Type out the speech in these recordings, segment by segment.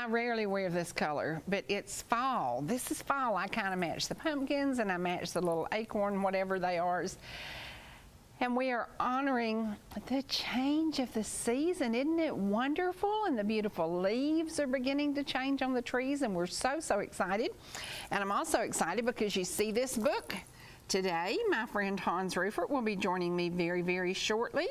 I rarely wear this color, but it's fall. This is fall. I kind of match the pumpkins and I match the little acorn, whatever they are. And we are honoring the change of the season. Isn't it wonderful? And the beautiful leaves are beginning to change on the trees, and we're so, so excited. And I'm also excited because you see this book today. My friend Hans Rueffert will be joining me very, very shortly.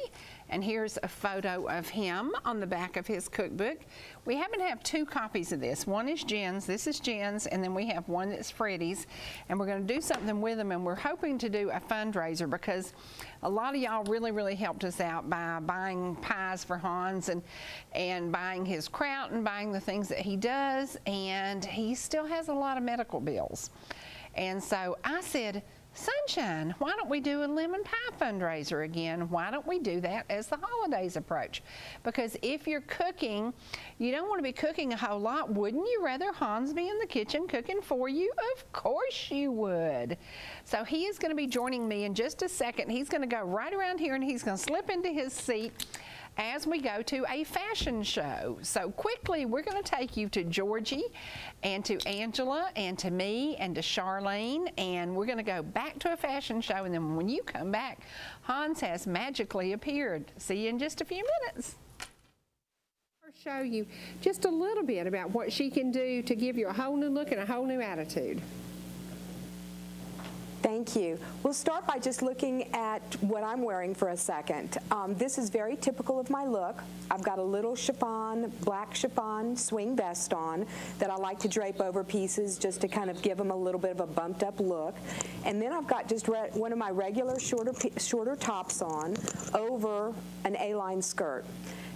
And here's a photo of him on the back of his cookbook. We happen to have two copies of this. One is Jen's, this is Jen's, and then we have one that's Freddie's. And we're going to do something with them, and we're hoping to do a fundraiser because a lot of y'all really, really helped us out by buying pies for Hans and, and buying his kraut and buying the things that he does. And he still has a lot of medical bills. And so I said, Sunshine, why don't we do a lemon pie fundraiser again? Why don't we do that as the holidays approach? Because if you're cooking, you don't want to be cooking a whole lot. Wouldn't you rather Hans be in the kitchen cooking for you? Of course you would. So he is going to be joining me in just a second. He's going to go right around here and he's going to slip into his seat as we go to a fashion show. So quickly, we're going to take you to Georgie and to Angela and to me and to Charlene, and we're going to go back to a fashion show. And then when you come back, Hans has magically appeared. See you in just a few minutes show you just a little bit about what she can do to give you a whole new look and a whole new attitude. Thank you. We'll start by just looking at what I'm wearing for a second. Um, this is very typical of my look. I've got a little chiffon, black chiffon swing vest on that I like to drape over pieces just to kind of give them a little bit of a bumped up look. And then I've got just one of my regular shorter, shorter tops on over an A-line skirt.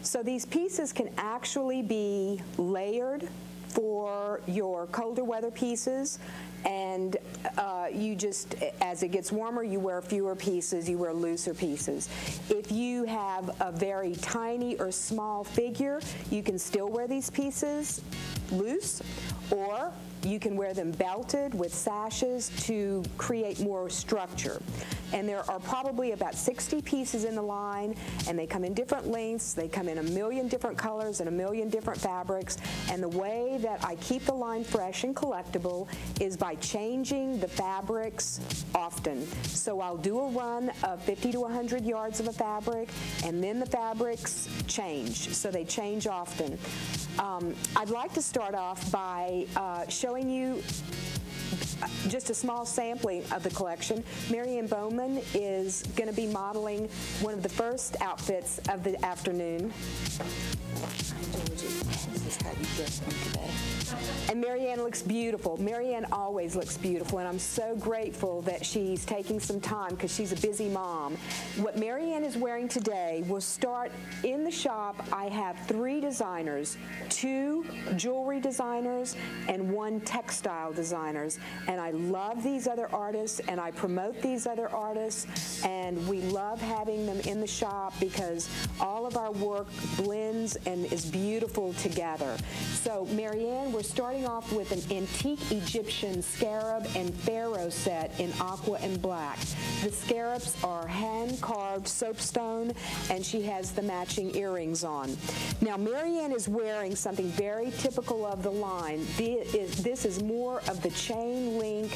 So these pieces can actually be layered for your colder weather pieces and uh, you just, as it gets warmer, you wear fewer pieces, you wear looser pieces. If you have a very tiny or small figure, you can still wear these pieces loose, or you can wear them belted with sashes to create more structure. And there are probably about 60 pieces in the line, and they come in different lengths. They come in a million different colors and a million different fabrics. And the way that I keep the line fresh and collectible is by changing the fabrics often. So I'll do a run of 50 to 100 yards of a fabric, and then the fabrics change. So they change often. Um, I'd like to start off by uh, showing you just a small sampling of the collection. Marianne Bowman is going to be modeling one of the first outfits of the afternoon. This is how you get today. And Marianne looks beautiful. Marianne always looks beautiful, and I'm so grateful that she's taking some time because she's a busy mom. What Marianne is wearing today will start in the shop. I have three designers, two jewelry designers and one textile designers. And I love these other artists, and I promote these other artists, and we love having them in the shop because all of our work blends and is beautiful together. So Marianne, we're starting off with an antique Egyptian scarab and pharaoh set in aqua and black. The scarabs are hand-carved soapstone, and she has the matching earrings on. Now, Marianne is wearing something very typical of the line. This is more of the chain link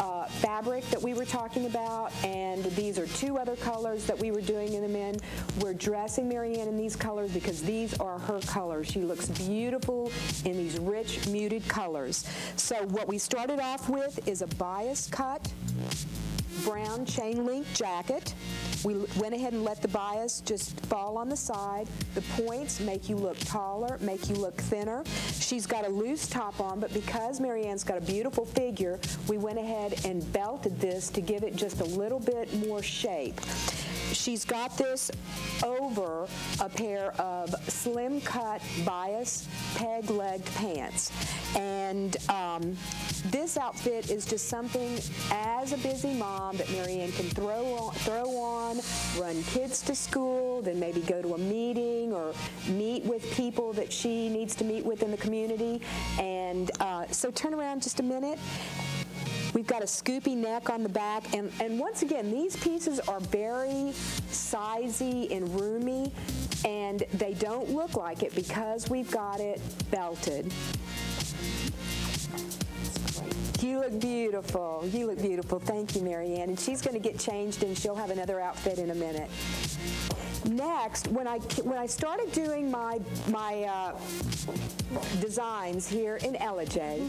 uh, fabric that we were talking about, and these are two other colors that we were doing in the men. We're dressing Marianne in these colors because these are her colors. She looks beautiful in these rich, muted colors. So what we started off with is a bias cut brown chain link jacket. We went ahead and let the bias just fall on the side. The points make you look taller, make you look thinner. She's got a loose top on, but because Marianne's got a beautiful figure, we went ahead and belted this to give it just a little bit more shape. She's got this over a pair of slim cut bias peg legged pants. And um, this outfit is just something as a busy mom that Marianne can throw on, throw on, run kids to school, then maybe go to a meeting or meet with people that she needs to meet with in the community. And uh, so turn around just a minute We've got a scoopy neck on the back. And, and once again, these pieces are very sizey and roomy. And they don't look like it because we've got it belted. You look beautiful. You look beautiful. Thank you, Marianne. And she's going to get changed and she'll have another outfit in a minute. Next, when I when I started doing my my uh, designs here in Ellijay,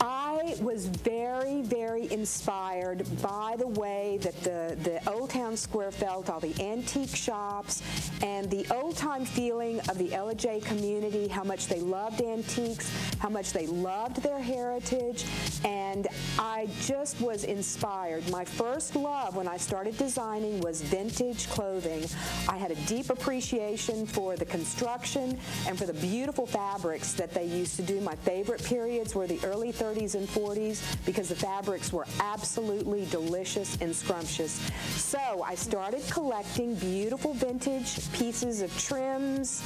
I was very very inspired by the way that the the Old Town Square felt, all the antique shops, and the old time feeling of the Ellijay community. How much they loved antiques, how much they loved their heritage, and I just was inspired. My first love when I started designing was vintage clothing. I had a deep appreciation for the construction and for the beautiful fabrics that they used to do. My favorite periods were the early 30s and 40s because the fabrics were absolutely delicious and scrumptious. So I started collecting beautiful vintage pieces of trims,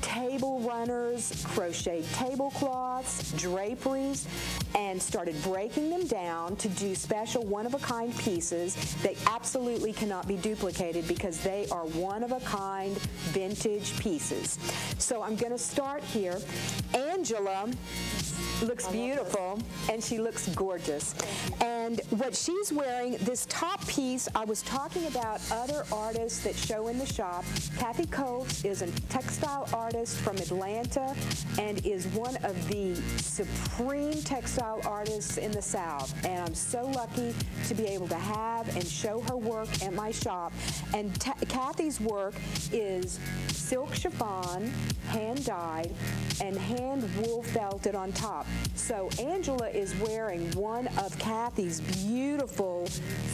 table runners, crochet tablecloths, draperies, and started breaking them down to do special one-of-a-kind pieces that absolutely cannot be duplicated because they are one-of-a-kind vintage pieces. So I'm going to start here. Angela looks beautiful and she looks gorgeous. And what she's wearing, this top piece, I was talking about other artists that show in the shop. Kathy Coates is a textile artist from Atlanta and is one of the supreme textile artists in the South. And I'm so lucky to be able to have and show her work at my shop. And Kathy's work is silk chiffon, hand dyed, and hand wool felted on top. So Angela is wearing one of Kathy's beautiful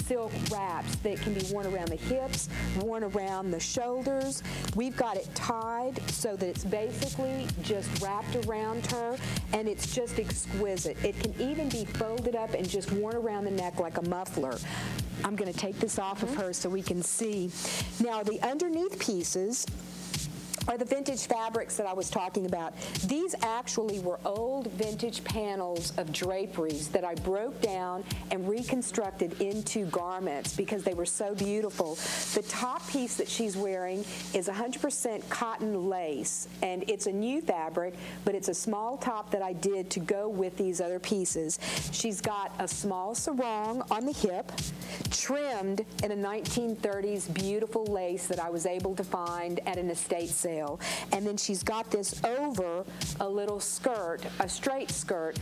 silk wraps that can be worn around the hips, worn around the shoulders. We've got it tied so that it's basically just wrapped around her and it's just exquisite. It can even be folded up and just worn around the neck like a muffler. I'm going to take this off of her so we can see. Now the underneath pieces are the vintage fabrics that I was talking about. These actually were old vintage panels of draperies that I broke down and reconstructed into garments because they were so beautiful. The top piece that she's wearing is 100% cotton lace, and it's a new fabric, but it's a small top that I did to go with these other pieces. She's got a small sarong on the hip, trimmed in a 1930s beautiful lace that I was able to find at an estate sale. And then she's got this over a little skirt, a straight skirt.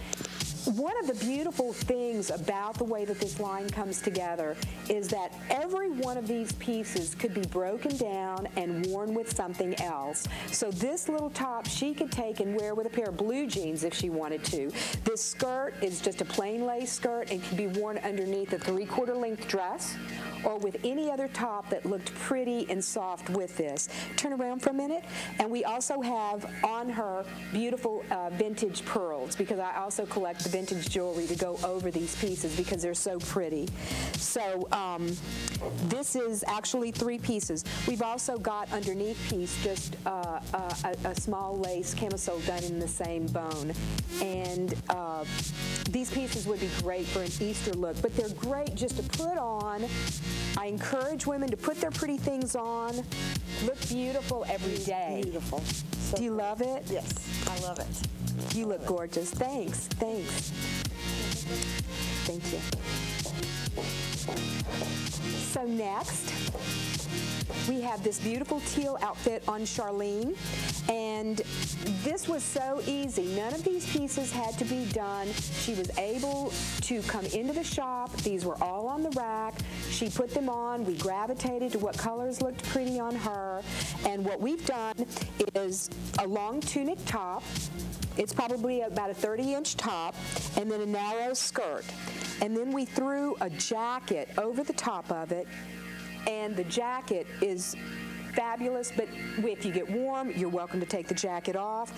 One of the beautiful things about the way that this line comes together is that every one of these pieces could be broken down and worn with something else. So this little top she could take and wear with a pair of blue jeans if she wanted to. This skirt is just a plain lace skirt and can be worn underneath a three-quarter length dress or with any other top that looked pretty and soft with this. Turn around for a minute. And we also have on her beautiful uh, vintage pearls because I also collect the vintage jewelry to go over these pieces because they're so pretty. So um, this is actually three pieces. We've also got underneath piece just uh, a, a, small lace camisole done in the same bone. And uh, these pieces would be great for an Easter look, but they're great just to put on I encourage women to put their pretty things on, look beautiful every day. Beautiful. So Do you love it? Yes, I love it. You look gorgeous. Thanks. Thanks. Thank you. So next, we have this beautiful teal outfit on Charlene. And this was so easy. None of these pieces had to be done. She was able to come into the shop. These were all on the rack. She put them on. We gravitated to what colors looked pretty on her. And what we've done is a long tunic top. It's probably about a 30-inch top, and then a narrow skirt. And then we threw a jacket over the top of it and the jacket is fabulous, but if you get warm, you're welcome to take the jacket off.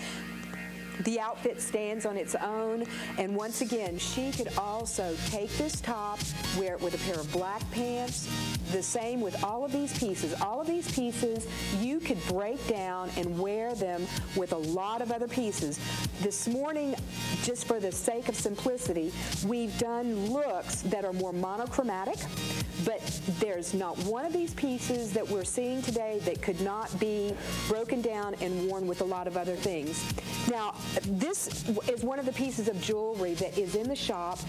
The outfit stands on its own, and once again, she could also take this top, wear it with a pair of black pants, the same with all of these pieces. All of these pieces you could break down and wear them with a lot of other pieces. This morning, just for the sake of simplicity, we've done looks that are more monochromatic, but there's not one of these pieces that we're seeing today that could not be broken down and worn with a lot of other things. Now, this is one of the pieces of jewelry that is in the shop,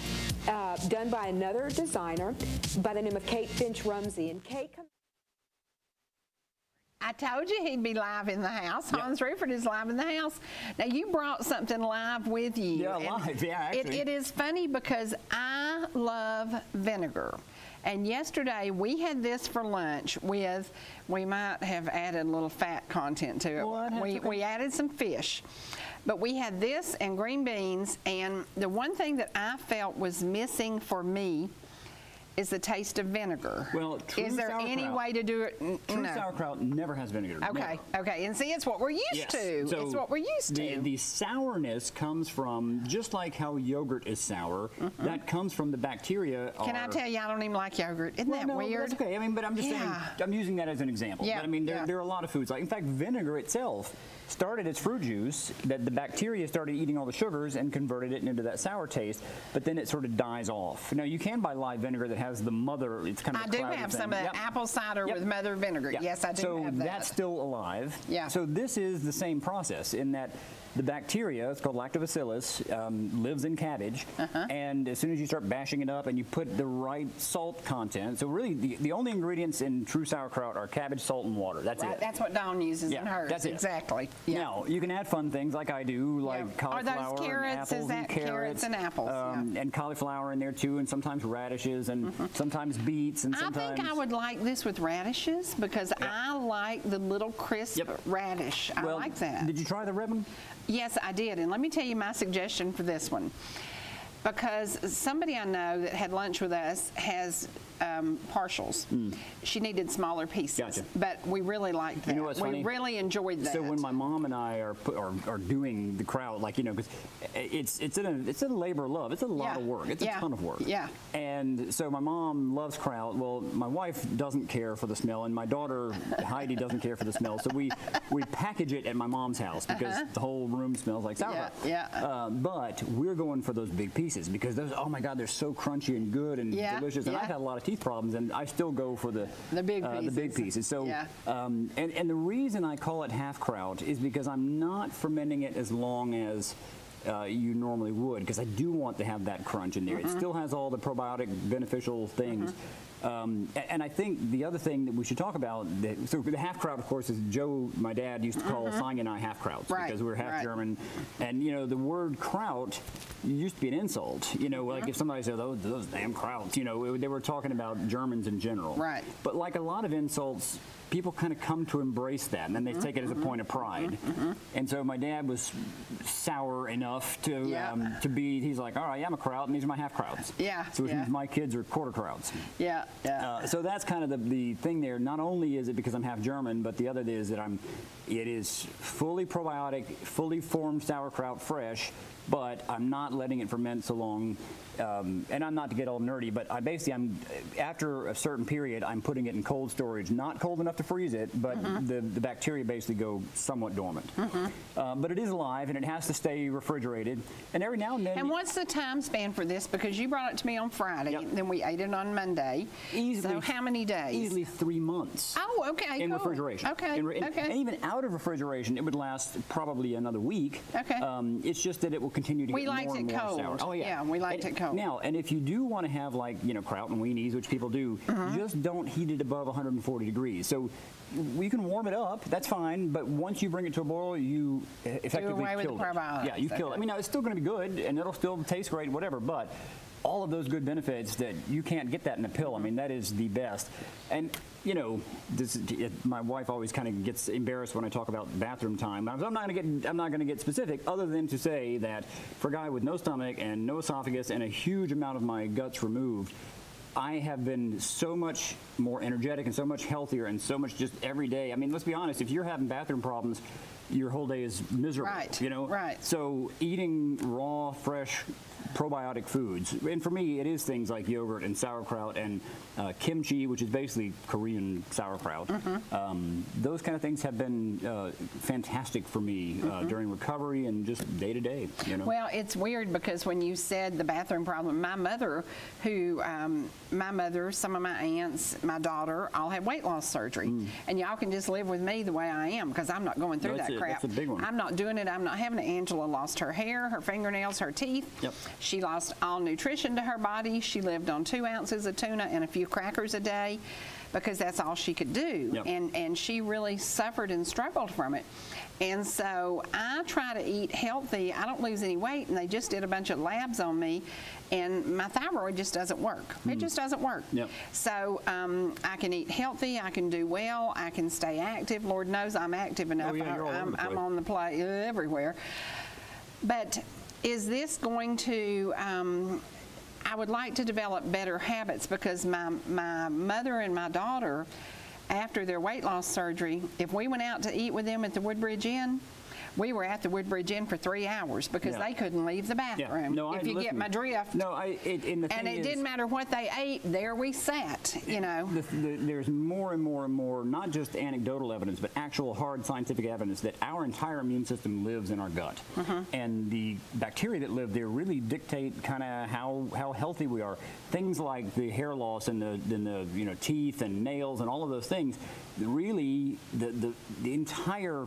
uh, done by another designer by the name of Kate Finch Rumsey. And Kate comes I told you he'd be live in the house. Yep. Hans Rueffert is live in the house. Now you brought something live with you. Yeah, live, yeah, it- actually. it is funny because I love vinegar. And yesterday we had this for lunch with, we might have added a little fat content to it. What? That's We, okay. we added some fish. But we had this and green beans. And the one thing that I felt was missing for me is the taste of vinegar. Well, true is there any sauerkraut- way to do it? N- True no. sauerkraut never has vinegar. Okay, never. okay. And see, it's what we're used Yes. to. So it's what we're used the, to. The sourness comes from just like how yogurt is sour. That comes from the bacteria. Can I tell you, I don't even like yogurt. Isn't Well, that no, weird? That's okay. I mean, but I'm just Yeah. saying. I'm using that as an example. Yeah, But I mean, there, yeah. there are a lot of foods. Like, in fact, vinegar itself started as fruit juice. That the bacteria started eating all the sugars and converted it into that sour taste. But then it sort of dies off. Now you can buy live vinegar that has the mother. It's kind of I do have thing. some of that Yep. apple cider Yep. with mother vinegar. Yeah. Yes, I do so have that. So that's still alive. Yeah. So this is the same process in that the bacteria, it's called lactobacillus, um, lives in cabbage. Uh-huh. And as soon as you start bashing it up and you put the right salt content, so really the, the only ingredients in true sauerkraut are cabbage, salt, and water. That's Right, it. that's what Dawn uses Yeah, in hers. that's it. Exactly. Yeah. Now you can add fun things like I do, like Yeah. Cauliflower carrots? and Is apples that and carrots carrots and apples? um, and cauliflower in there too, and sometimes radishes and sometimes beets and Mm-hmm. I think I would like this with radishes because I like the little crisp Yep. radish. I well, like that. Did you try the one? Yes, I did. And let me tell you my suggestion for this one. Because somebody I know that had lunch with us has um, partials. She needed smaller pieces. Gotcha. But we really liked that. You know what's we funny? really enjoyed that. So when my mom and I are put, are, are doing the kraut, like you know, because it's it's in a it's a labor of love. It's a lot Yeah. of work. It's Yeah. a ton of work. Yeah. And so my mom loves kraut. Well, my wife doesn't care for the smell, and my daughter Heidi doesn't care for the smell. So we we package it at my mom's house because the whole room smells like sauerkraut. Uh-huh. Yeah, yeah. Uh, but we're going for those big pieces because those oh my god they're so crunchy and good and Yeah, delicious. And. I've had a lot of teeth problems, and I still go for the The big uh, the big pieces. pieces. So Yeah. um, and, and the reason I call it half kraut is because I'm not fermenting it as long as uh, you normally would, because I do want to have that crunch in there. It still has all the probiotic beneficial things. Um, and I think the other thing that we should talk about, that, so the half kraut, of course, is Joe, my dad, used to call Sonia and I half krauts Right, because we're half right. German. And, you know, the word kraut used to be an insult. You know, like if somebody said, those, those damn krauts, you know, they were talking about Germans in general. Right. But like a lot of insults, people kind of come to embrace that, and then they take it as a point of pride. And so my dad was sour enough to Yeah. um, to be. He's like, all right, I'm a kraut, and these are my half krauts. Yeah, So which yeah. means my kids are quarter krauts. Yeah, yeah. Uh, so that's kind of the, the thing there. Not only is it because I'm half German, but the other is that I'm, it is fully probiotic, fully formed sauerkraut fresh, but I'm not letting it ferment so long. Um, and I'm not to get all nerdy, but I basically I'm after a certain period I'm putting it in cold storage, not cold enough to freeze it, but the, the bacteria basically go somewhat dormant. Uh, but it is alive and it has to stay refrigerated. And every now and then, And what's the time span for this? Because you brought it to me on Friday, Yep. then we ate it on Monday. easily So how many days? Easily three months. Oh, okay. in cool. refrigeration. Okay. In okay. And even out of refrigeration, it would last probably another week. Okay. Um, it's just that it will continue to We get liked more and it more cold. sour. Oh yeah. Yeah, we liked And- it cold. Now, and if you do want to have like you know kraut and weenies, which people do, Uh-huh. just don't heat it above 140 degrees. So. You can warm it up, that's fine, but once you bring it to a boil, you effectively away with the it. probiotics, Yeah, you kill it. I mean, now it's still going to be good, and it'll still taste great, whatever. But all of those good benefits that you can't get that in a pill. I mean, that is the best. And you know, this, it, my wife always kind of gets embarrassed when I talk about bathroom time. I'm not going to get I'm not going to get specific, other than to say that for a guy with no stomach and no esophagus and a huge amount of my guts removed. I have been so much more energetic and so much healthier and so much just every day. I mean, let's be honest, if you're having bathroom problems, your whole day is miserable. Right, You know? right. So eating raw, fresh probiotic foods. And for me, it is things like yogurt and sauerkraut and uh, kimchi, which is basically Korean sauerkraut. Mm-hmm. Um, those kind of things have been uh, fantastic for me uh, during recovery and just day to day. You know. Well, it's weird because when you said the bathroom problem, my mother, who, um, my mother, some of my aunts, my daughter, all had weight loss surgery. And y'all can just live with me the way I am because I'm not going through Mm. That's that a- crap. that's a big one. I'm not doing it. I'm not having it. Angela lost her hair, her fingernails, her teeth. Yep. She lost all nutrition to her body. She lived on two ounces of tuna and a few crackers a day because that's all she could do. Yep. And, and she really suffered and struggled from it. And so I try to eat healthy. I don't lose any weight, and they just did a bunch of labs on me, and my thyroid just doesn't work. It just doesn't work. Hmm. Yep. So um, I can eat healthy. I can do well. I can stay active. Lord knows I'm active enough. Oh, yeah, I, am on the play everywhere. But is this going to? Um, I would like to develop better habits because my my mother and my daughter, after their weight loss surgery, if we went out to eat with them at the Woodbridge Inn. We were at the Woodbridge Inn for three hours because Yeah. they couldn't leave the yeah. bathroom. No, I if you get my drift. No, I. It, and the and it is, didn't matter what they ate. There we sat. You know. the, the, there's more and more and more, not just anecdotal evidence, but actual hard scientific evidence that our entire immune system lives in our gut. Mm-hmm. And the bacteria that live there really dictate kind of how, how healthy we are. Things like the hair loss and the, and the you know, teeth and nails and all of those things, really, the, the, the entire,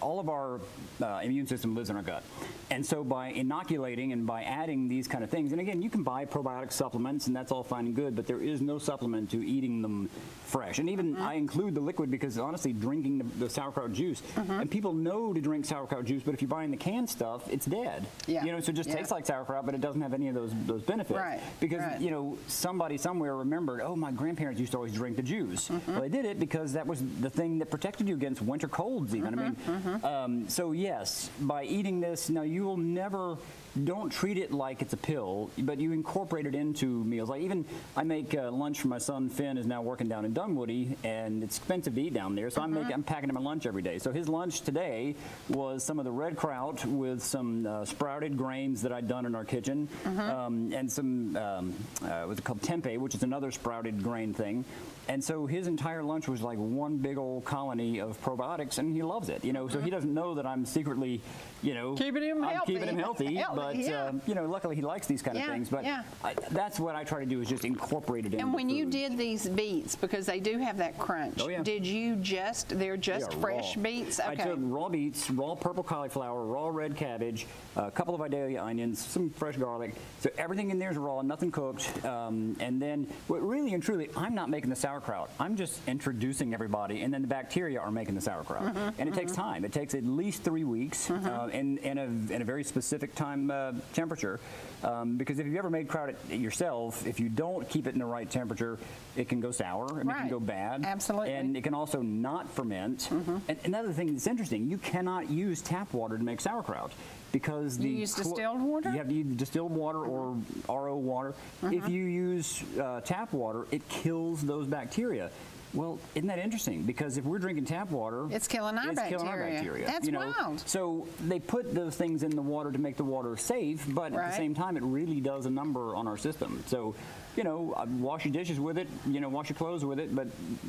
all of our uh, immune system lives in our gut. And so by inoculating and by adding these kind of things, and again, you can buy probiotic supplements and that's all fine and good, but there is no supplement to eating them fresh. And even I include the liquid because honestly, drinking the, the sauerkraut juice, and people know to drink sauerkraut juice, but if you're buying the canned stuff, it's dead. Yeah. You know, so it just Yeah. tastes like sauerkraut, but it doesn't have any of those those benefits. Right, Because right. you know, somebody somewhere remembered, oh, my grandparents used to always drink the juice. Mm-hmm. Well, they did it because that was the thing that protected you against winter colds. Even I mean, Mm-hmm, um, so yes, by eating this, now you will never. Don't treat it like it's a pill, but you incorporate it into meals. Like even I make uh, lunch for my son. Finn is now working down in Dunwoody, and it's expensive to eat down there. So I'm Mm-hmm. making, I'm packing him a lunch every day. So his lunch today was some of the red kraut with some uh, sprouted grains that I'd done in our kitchen, Mm-hmm. um, and some um, uh, it called tempeh, which is another sprouted grain thing. And so his entire lunch was like one big old colony of probiotics, and he loves it. You know, so he mm-hmm. doesn't know that I'm secretly, you know, Mm-hmm. Keeping him I'm healthy. keeping him healthy. Healthy, but yeah. uh, you know, luckily he likes these kind of things. But yeah. I, that's what I try to do is just incorporate it into And when you did these beets, because they do have that crunch, Oh, yeah. did you just, they're just are fresh raw. beets? I Okay. took raw beets, raw purple cauliflower, raw red cabbage, a couple of Vidalia onions, some fresh garlic. So everything in there is raw, nothing cooked. Um, and then, what really and truly, I'm not making the sauerkraut. I'm just introducing everybody, and then the bacteria are making the sauerkraut. Mm-hmm, and it takes time. It takes at least three weeks uh, in, in, a, in a very specific time uh, temperature. Um, because if you've ever made kraut it yourself, if you don't keep it in the right temperature, it can go sour and it can go bad. Absolutely. And it can also not ferment. Mm-hmm. And another thing that's interesting, you cannot use tap water to make sauerkraut because the use distilled water? You have to use distilled water or RO water. Mm-hmm. If you use uh, tap water, it kills those bacteria. Well, isn't that interesting? Because if we're drinking tap water, It's killing our it's killing our bacteria. bacteria. That's you know? wild. So they put those things in the water to make the water safe, but at the same time, it really does a number on our system. So, you know, uh, wash your dishes with it, you know, wash your clothes with it, but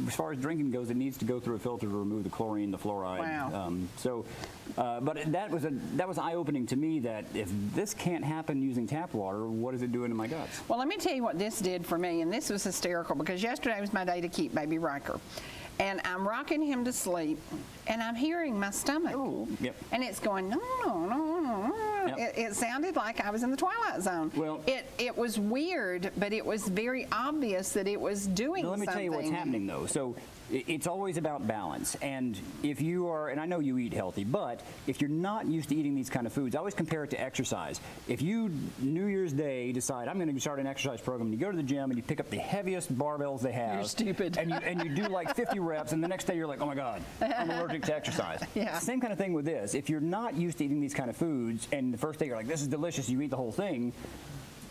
as far as drinking goes, it needs to go through a filter to remove the chlorine, the fluoride. Wow. Um, so, uh, but that was a that was eye opening to me that if this can't happen using tap water, what is it doing to my guts? Well, let me tell you what this did for me, and this was hysterical because yesterday was my day to keep baby Riker. And I'm rocking him to sleep, and I'm hearing my stomach. Yep. And it's going, no, no, no, no, no. Yep. It, it sounded like I was in the twilight zone. Well- it, it was weird, but it was very obvious that it was doing let me something. tell you what's happening though. So it's always about balance. And if you are, and I know you eat healthy, but if you're not used to eating these kind of foods, I always compare it to exercise. If you New Year's Day decide I'm going to start an exercise program, and you go to the gym and you pick up the heaviest barbells they have, You're stupid. and you and you do like 50 reps, and the next day you're like, oh my god, I'm allergic to exercise. Yeah. Same kind of thing with this. If you're not used to eating these kind of foods, and the first day you're like, this is delicious, you eat the whole thing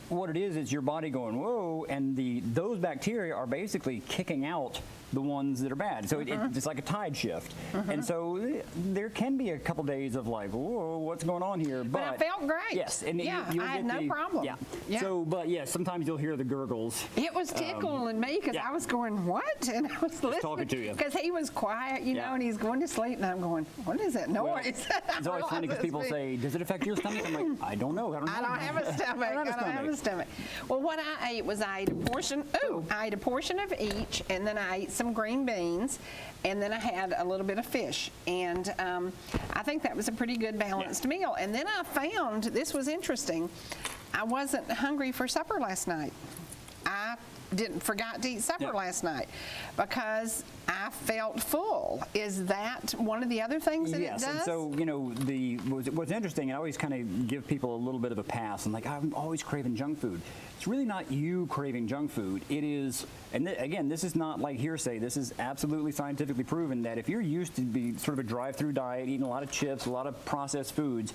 what it is is your body going whoa, and the those bacteria are basically kicking out the ones that are bad. So Mm-hmm. it's like a tide shift, and so eh, there can be a couple days of like, whoa, what's going on here? But, I felt great. Yes, and Yeah, you, I had no the- problem. Yeah. Yeah. So, but yeah, sometimes you'll hear the gurgles. It was tickling me because Um, yeah. I was going, what? And I was listening. talking to you. Because he was quiet, you Yeah. know, and he's going to sleep, and I'm going, what is that Well, noise? it's always funny because people say, "Does it affect your stomach?" I'm like, "I don't know. I don't. I don't have a stomach. I don't have a I don't have a stomach. stomach. Well, what I ate was I ate a portion. Ooh, I ate a portion of each, and then I ate some green beans, and then I had a little bit of fish, and um, I think that was a pretty good balanced meal. And then I found this was interesting. I wasn't hungry for supper last night. Didn't forgot to eat supper Yeah. last night because I felt full. Is that one of the other things that yes, it does? and so you know the what's, what's interesting, I always kind of give people a little bit of a pass. I'm like, I'm always craving junk food. It's really not you craving junk food. It is, and th- again, this is not like hearsay. This is absolutely scientifically proven that if you're used to be sort of a drive-through diet, eating a lot of chips, a lot of processed foods,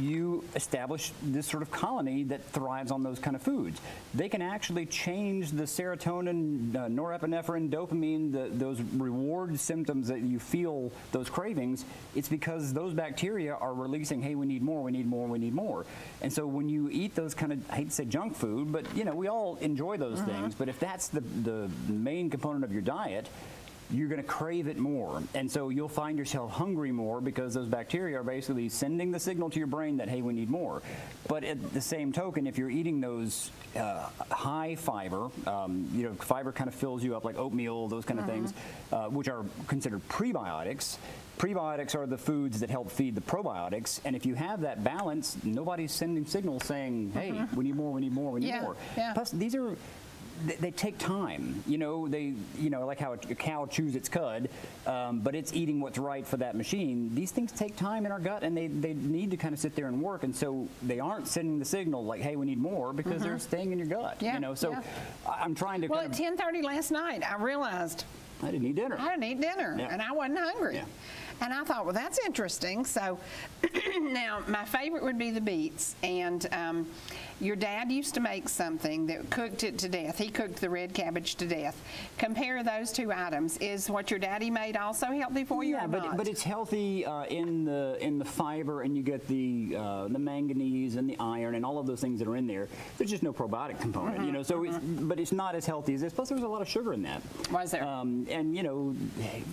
you establish this sort of colony that thrives on those kind of foods. They can actually change the serotonin, uh, norepinephrine, dopamine, the, those reward symptoms that you feel, those cravings. It's because those bacteria are releasing, hey, we need more, we need more, we need more. And so when you eat those kind of, I hate to say junk food, but you know, we all enjoy those things. But if that's the, the main component of your diet, you're going to crave it more. And so you'll find yourself hungry more because those bacteria are basically sending the signal to your brain that, hey, we need more. But at the same token, if you're eating those uh, high fiber, um, you know, fiber kind of fills you up like oatmeal, those kind of things, uh, which are considered prebiotics. Prebiotics are the foods that help feed the probiotics, and if you have that balance, nobody's sending signals saying, "Hey, we need more, we need more, we need Yeah, more." yeah. Plus, these are they, they take time. You know, they you know like how a, cow chews its cud, um, but it's eating what's right for that machine. These things take time in our gut, and they, they need to kind of sit there and work. And so they aren't sending the signal like, "Hey, we need more," because they're staying in your gut. Yeah, You know, so yeah. I'm trying to. well, at of, 10:30 last night, I realized I didn't eat dinner. I didn't eat dinner, Yeah. and I wasn't hungry. Yeah. And I thought, well, that's interesting. So now my favorite would be the beets. And um, your dad used to make something that cooked it to death. He cooked the red cabbage to death. Compare those two items. Is what your daddy made also healthy for you? Yeah, but not? but it's healthy uh, in the in the fiber, and you get the uh, the manganese and the iron and all of those things that are in there. There's just no probiotic component, Mm-hmm, you know. So, it's, but it's not as healthy as this. Plus, there's a lot of sugar in that. Was there? Um, and you know,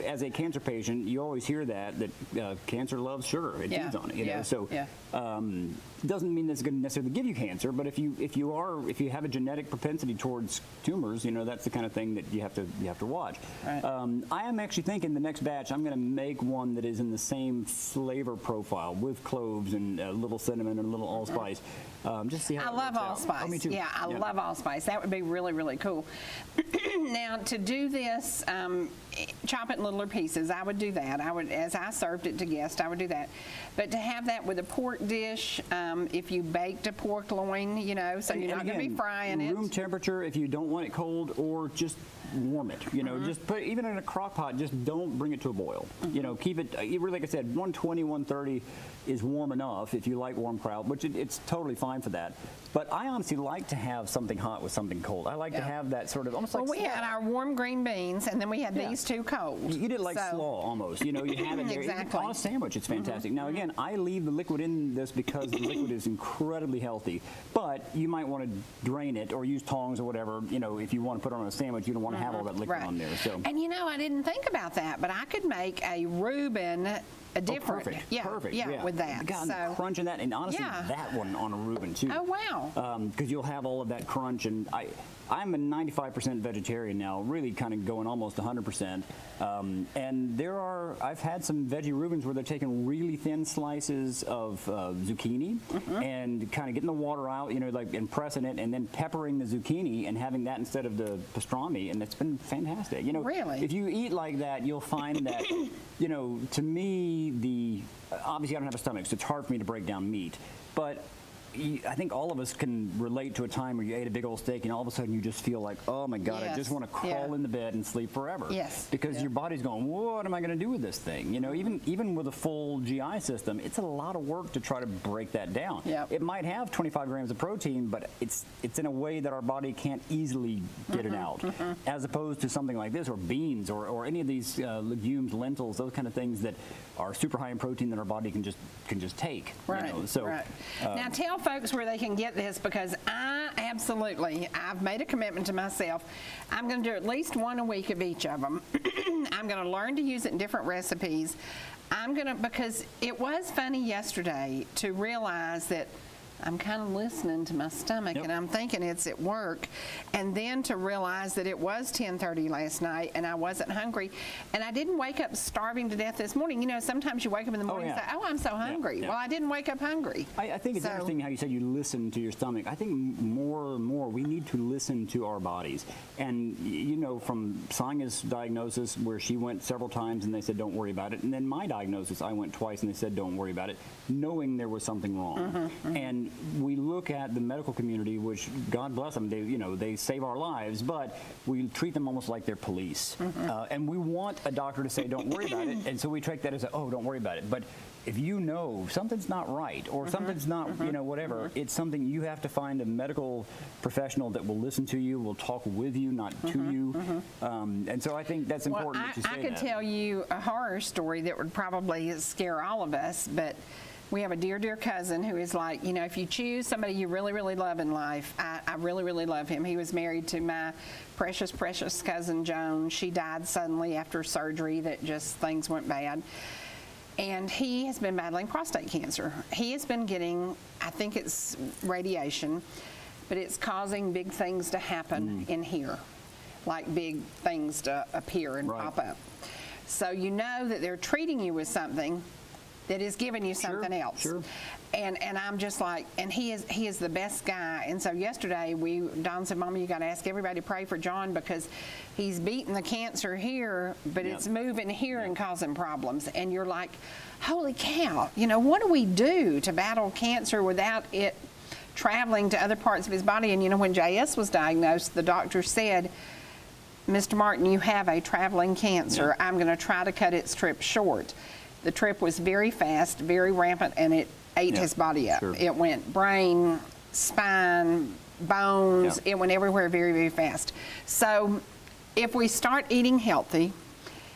as a cancer patient, you always hear that that uh, cancer loves sugar. It Yeah, feeds on it, you yeah, know. So. yeah. Um, doesn't mean that's going to necessarily give you cancer, but if you if you are if you have a genetic propensity towards tumors, you know that's the kind of thing that you have to you have to watch. Right. Um, I am actually thinking the next batch I'm going to make one that is in the same flavor profile with cloves and a little cinnamon and a little allspice. Um, just see how I love allspice. Oh, me too. Yeah, I love allspice. That would be really, really cool. now, to do this, um, chop it in littler pieces. I would do that. I would, as I served it to guests, I would do that. But to have that with a pork dish, um, if you baked a pork loin, you know, so you're and not going to be frying Room it. Room temperature if you don't want it cold, or just warm it. You know, Mm-hmm. just put even in a crock pot. Just don't bring it to a boil. You know, keep it. uh, Really, like I said, 120, 130 is warm enough if you like warm kraut, which it, it's totally fine for that. But I honestly like to have something hot with something cold. I like to have that sort of almost Well, like we slaw. had our warm green beans, and then we had Yeah. these two cold. You did it like So- slaw almost. You know, you have it there. Exactly. Mm-hmm. On a sandwich, it's fantastic. Now, again, I leave the liquid in this because the liquid is incredibly healthy. But you might want to drain it or use tongs or whatever. You know, if you want to put it on a sandwich, you don't want to have all that liquid Mm-hmm. Right. on there. So. And you know, I didn't think about that, but I could make a Reuben a different. Oh, perfect. Yeah, perfect. yeah, with that. God, so, crunch in that, and honestly, Yeah. that one on a Reuben too. Oh, wow. Because you'll have all of that crunch, and I, I'm a 95% vegetarian now, really kind of going almost 100%. Um, and there are, I've had some veggie Reubens where they're taking really thin slices of uh, zucchini Mm-hmm. and kind of getting the water out, you know, like and pressing it, and then peppering the zucchini and having that instead of the pastrami, and it's been fantastic. You know, Really? if you eat like that, you'll find that, you know, to me, the obviously I don't have a stomach, so it's hard for me to break down meat, but I think all of us can relate to a time where you ate a big old steak and all of a sudden you just feel like, oh my God, I just want to crawl Yeah. in the bed and sleep forever. Yes. Because Yeah. your body's going, what am I going to do with this thing? You know, even even with a full GI system, it's a lot of work to try to break that down. Yep. It might have 25 grams of protein, but it's it's in a way that our body can't easily get Mm-hmm. it out, as opposed to something like this or beans or, or any of these uh, legumes, lentils, those kind of things that are super high in protein that our body can just can just take. you Right. know. So right. uh, now tell folks where they can get this because I absolutely I've made a commitment to myself. I'm going to do at least one a week of each of them. I'm going to learn to use it in different recipes. I'm going to because it was funny yesterday to realize that. I'm kind of listening to my stomach Yep. and I'm thinking it's at work. And then to realize that it was 10:30 last night and I wasn't hungry and I didn't wake up starving to death this morning. You know, sometimes you wake up in the oh, morning yeah. and say, "Oh, I'm so hungry." yeah. Well, I didn't wake up hungry. I, I think it's So- interesting how you said you listen to your stomach. I think more and more we need to listen to our bodies. And you know, from Sonia's diagnosis, where she went several times and they said don't worry about it, and then my diagnosis, I went twice and they said don't worry about it, knowing there was something wrong. Mm-hmm, mm-hmm. And we look at the medical community, which God bless them, they you know they save our lives, but we treat them almost like they're police. Mm-hmm. Uh, and we want a doctor to say don't worry about it, and so we take that as a, oh don't worry about it, but if you know something's not right or something's not, you know, whatever, it's something you have to find a medical professional that will listen to you, will talk with you, not to you. Um, and so I think that's Well, important I, that I could that. tell you a horror story that would probably scare all of us, but we have a dear, dear cousin who is like, you know, if you choose somebody you really, really love in life, I, I really, really love him. He was married to my precious, precious cousin Joan. She died suddenly after surgery that just things went bad. And he has been battling prostate cancer. He has been getting, I think it's radiation, but it's causing big things to happen mm. in here, like big things to appear and Right. pop up. So you know that they're treating you with something that is giving you something else. sure. And and I'm just like, and he is he is the best guy. And so yesterday we Don said, Mama, you got to ask everybody to pray for John because he's beating the cancer here, but Yep. it's moving here and causing problems. And you're like, holy cow! You know what do we do to battle cancer without it traveling to other parts of his body? And you know when JS was diagnosed, the doctor said. Mr. Martin, you have a traveling cancer. I'm going to try to cut its trip short. The trip was very fast, very rampant, and it ate Yeah, his body up. sure. It went brain, spine, bones, Yeah. it went everywhere very, very fast. So if we start eating healthy,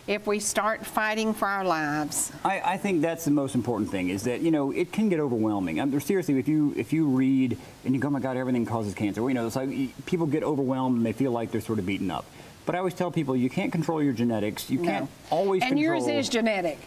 if we start fighting for our lives, I, I think that's the most important thing is that you know it can get overwhelming. Um, I mean, seriously, if you if you read and you go, oh my God, everything causes cancer. Well, you know, it's like people get overwhelmed and they feel like they're sort of beaten up. But I always tell people you can't control your genetics. You no. can't always And control. yours is genetic.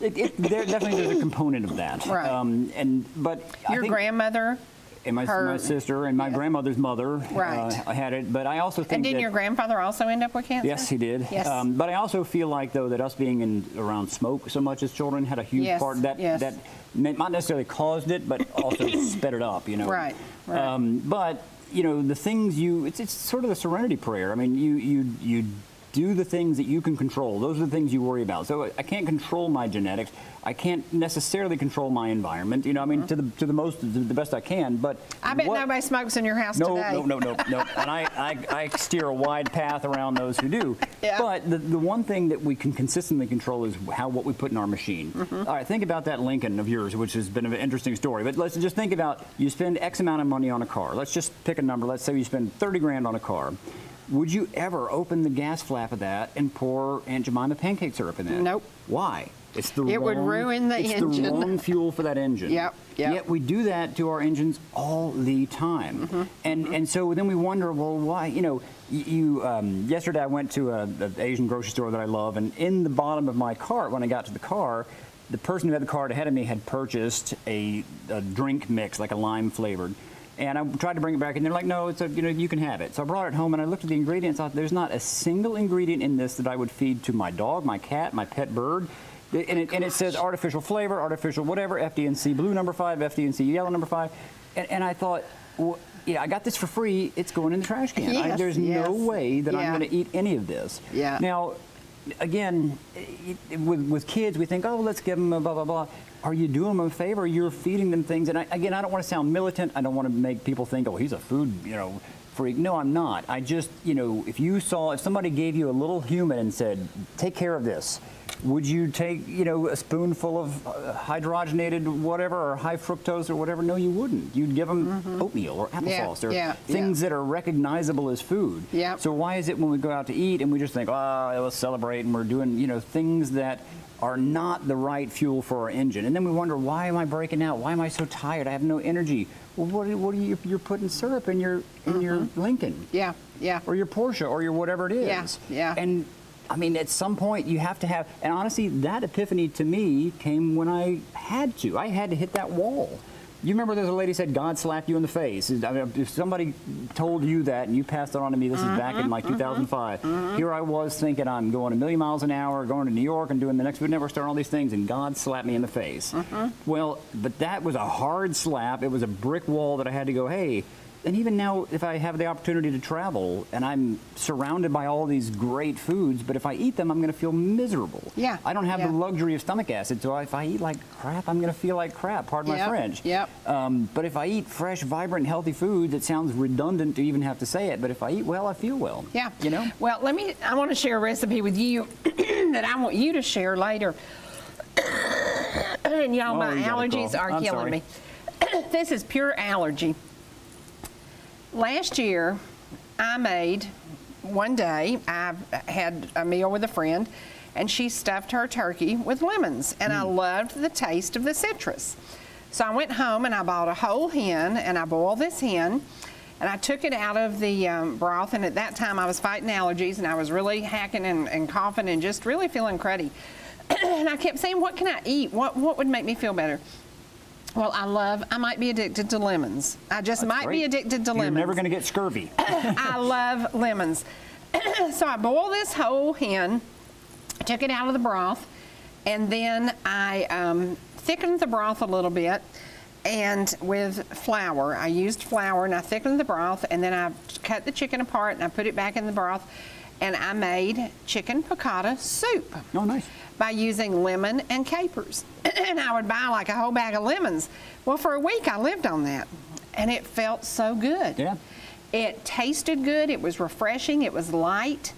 It, it, there definitely there's a component of that. Right. Um, and but I Your think, grandmother, and my, her- my sister and my yeah. grandmother's mother Right. uh, had it. But I also think and didn't your grandfather also end up with cancer? Yes, he did. Yes. Um, but I also feel like though that us being in around smoke so much as children had a huge Yes, part that yes. that may- not necessarily caused it, but also sped it up. You know. Right, right. Um, but you know the things you it's, it's sort of the serenity prayer. I mean you you you do the things that you can control. Those are the things you worry about. So I can't control my genetics. I can't necessarily control my environment. You know, I mean, to the to the most, to the best I can. But. I bet what- nobody smokes in your house no, today. no, no, no, no. And I, I, I steer a wide path around those who do. Yeah. But the, the one thing that we can consistently control is how what we put in our machine. Mm-hmm. All right, think about that Lincoln of yours, which has been an interesting story. But let's just think about you spend X amount of money on a car. Let's just pick a number. Let's say you spend 30 grand on a car. Would you ever open the gas flap of that and pour Aunt Jemima pancake syrup in that? Nope. Why? It's the It would ruin the engine. it's engine. the wrong fuel for that engine. Yep, yep. Yet we do that to our engines all the time, Mm-hmm, and and so then we wonder, well, why? You know, you. Um, yesterday I went to a, a Asian grocery store that I love, and in the bottom of my cart, when I got to the car, the person who had the cart ahead of me had purchased a, a drink mix, like a lime flavored. And I tried to bring it back, and they're like, "No, it's a, you know, you can have it." So I brought it home, and I looked at the ingredients. Thought, "There's not a single ingredient in this that I would feed to my dog, my cat, my pet bird." And it, and it says artificial flavor, artificial whatever, FD&C blue number five, FD&C yellow number five. And, and I thought, well, yeah, I got this for free. It's going in the trash can. I, there's yes. no way that Yeah. I'm going to eat any of this. Yeah. Now, again, it, with, with kids, we think, oh, let's give them a blah, blah, blah. Are you doing them a favor? You're feeding them things. And I, again, I don't want to sound militant. I don't want to make people think, oh, he's a food, you know, freak. No, I'm not. I just, you know, if you saw, if somebody gave you a little human and said, take care of this, would you take, you know, a spoonful of uh, hydrogenated whatever or high fructose or whatever? No, you wouldn't. You'd give them oatmeal or Mm-hmm. Yeah, applesauce or yeah, things that are recognizable as food. Yep. So why is it when we go out to eat and we just think, oh, let's celebrate and we're doing, you know, things that are not the right fuel for our engine. And then we wonder, why am I breaking out? Why am I so tired? I have no energy. Well, what, are- what are you, you're putting syrup in your, in your Lincoln Mm-hmm. Yeah, yeah. or your Porsche or your whatever it is. Yeah, yeah. And I mean, at some point you have to have, and honestly, that epiphany to me came when I had to. I had to hit that wall. You remember there's a lady said God slapped you in the face. I mean, if somebody told you that and you passed it on to me, this is back in like mm-hmm, mm-hmm, 2005. Mm-hmm. Here I was thinking I'm going a million miles an hour, going to New York and doing the next Food Network star and all these things, and God slapped me in the face. Well, but that was a hard slap. It was a brick wall that I had to go, hey, and even now, if I have the opportunity to travel and I'm surrounded by all these great foods, but if I eat them, I'm going to feel miserable. Yeah, I don't have yeah. the luxury of stomach acid, so if I eat like crap, I'm going to feel like crap. Pardon Yep, my French. yep. Um, but if I eat fresh, vibrant, healthy foods, it sounds redundant to even have to say it. But if I eat well, I feel well. Yeah. You know. Well, let me, I want to share a recipe with you that I want you to share later. and y'all, Oh, my you got a allergies are I'm killing sorry. me. this is pure allergy. Last year, I made one day, I had a meal with a friend, and she stuffed her turkey with lemons, and I loved the taste of the citrus. So I went home and I bought a whole hen, and I boiled this hen, and I took it out of the um, broth. And at that time, I was fighting allergies, and I was really hacking and, and coughing and just really feeling cruddy. and I kept saying, "What can I eat? What what would make me feel better?" Well, I love. I might be addicted to lemons. I just might be addicted to lemons. You're never going to get scurvy. I love lemons. so I boiled this whole hen, took it out of the broth, and then I um, thickened the broth a little bit. And with flour, I used flour and I thickened the broth, and then I cut the chicken apart and I put it back in the broth, and I made chicken piccata soup oh, nice. by using lemon and capers. and I would buy like a whole bag of lemons. Well, for a week I lived on that, and it felt so good. Yeah. It tasted good. It was refreshing. It was light.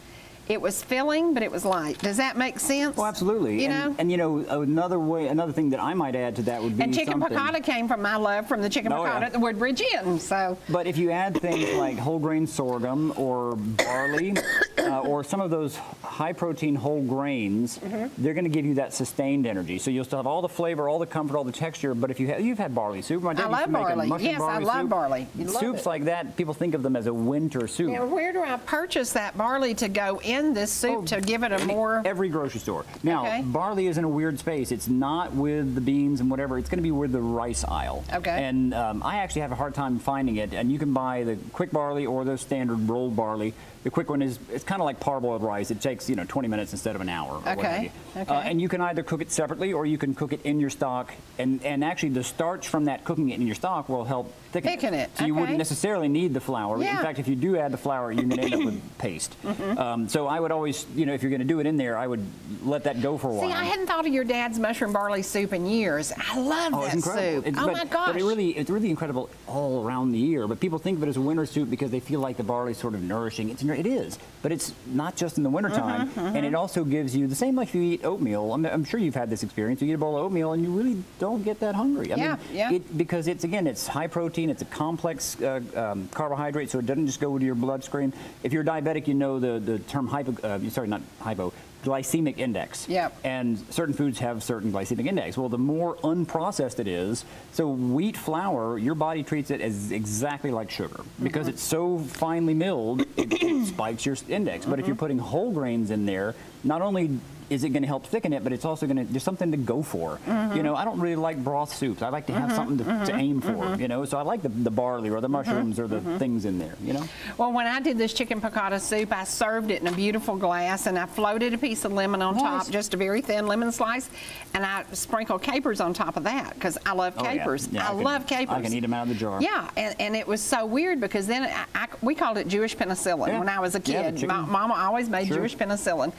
It was filling, but it was light. Does that make sense? Well, absolutely. You and, know. and you know, another way, another thing that I might add to that would be and chicken something. piccata came from my love from the chicken Oh, piccata yeah. at the Woodbridge Inn. So But if you add things like whole grain sorghum or barley uh, or some of those high protein whole grains, Mm-hmm. they're going to give you that sustained energy. So you'll still have all the flavor, all the comfort, all the texture. But if you have, you've had barley soup, my dad I used love to make a barley. mushroom Yes, I love soup. barley. You love Soups it. like that, people think of them as a winter soup. now, where do I purchase that barley to go in this soup to give it a more? Every grocery store. Now, Okay. barley is in a weird space. It's not with the beans and whatever. It's going to be with the rice aisle. Okay. And um, I actually have a hard time finding it. And you can buy the quick barley or the standard rolled barley. The quick one is it's kind of like parboiled rice. It takes you know 20 minutes instead of an hour. Okay, okay. Uh, and you can either cook it separately or you can cook it in your stock. And and actually the starch from that cooking it in your stock will help thicken, Thicken it, So you wouldn't necessarily need the flour. In Yeah. Mm-hmm. fact, if you do add the flour, you're going to end up with paste. Um, so I would always, you know, if you're going to do it in there, I would let that go for a while. See, I hadn't thought of your dad's mushroom barley soup in years. I love Oh, that soup. It's- oh but, my gosh! But it really, it's really incredible all around the year. But people think of it as a winter soup because they feel like the barley's sort of nourishing. It's, it is, but it's not just in the wintertime. Mm-hmm, And it also gives you the same like you eat oatmeal. I'm, I'm sure you've had this experience. You eat a bowl of oatmeal and you really don't get that hungry. I Yeah, mean, yeah. It, because it's again, it's high protein. It's a complex uh, um, carbohydrate, so it doesn't just go to your bloodstream. If you're diabetic, you know the the term hypo. Uh, sorry, not hypo. Glycemic index. Yep. And certain foods have certain glycemic index. Well, the more unprocessed it is, so wheat flour, your body treats it as exactly like sugar because mm-hmm. it's so finely milled, it, it spikes your index. But if you're mm-hmm. putting whole grains in there, not only is it going to help thicken it, but it's also going to there's something to go for. Mm-hmm. You know, I don't really like broth soups. I like to have mm-hmm. something to, to mm-hmm. aim for. You know, so I like the, the barley or the mushrooms or the things in there. You know. Well, when I did this chicken piccata soup, I served it in a beautiful glass and I floated a piece of lemon on Nice. top, just a very thin lemon slice, and I sprinkled capers on top of that because I love Oh, yeah. capers. Yeah, I, I can- love capers. I can eat them out of the jar. Yeah, and, and it was so weird because then I, I- we called it Jewish penicillin Yeah. when I was a kid. Ma- Mama always made Sure. Jewish penicillin.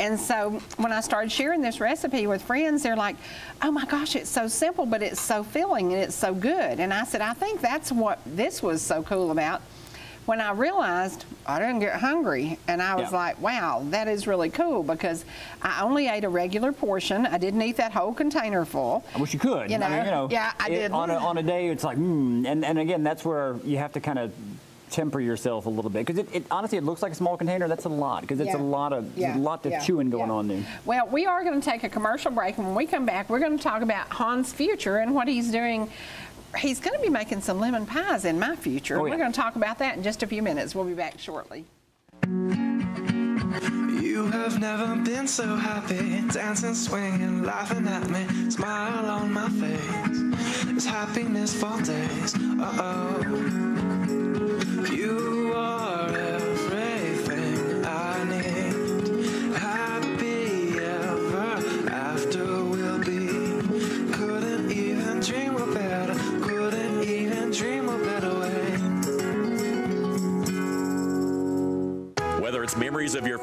And so when I started sharing this recipe with friends, they're like, oh my gosh, it's so simple, but it's so filling and it's so good. And I said, I think that's what this was so cool about. When I realized I didn't get hungry, and I was Yeah. like, wow, that is really cool because I only ate a regular portion. I didn't eat that whole container full. I wish you could. You I mean, know, you know, yeah, I did. On a, on a day, it's like, hmm. And, and again, that's where you have to kind of temper yourself a little bit. Because it, it, honestly, it looks like a small container. That's a lot. Because it's Yeah. a lot of, Yeah, a lot of yeah, chewing going yeah. on there. Well, we are going to take a commercial break, and when we come back, we're going to talk about Hans' future and what he's doing. He's going to be making some lemon pies in my future. Oh, We're going to talk about that in just a few minutes. We'll be back shortly. You have never been so happy, dancing, swinging, laughing at me, smile on my face. It's happiness for days. Uh oh. You are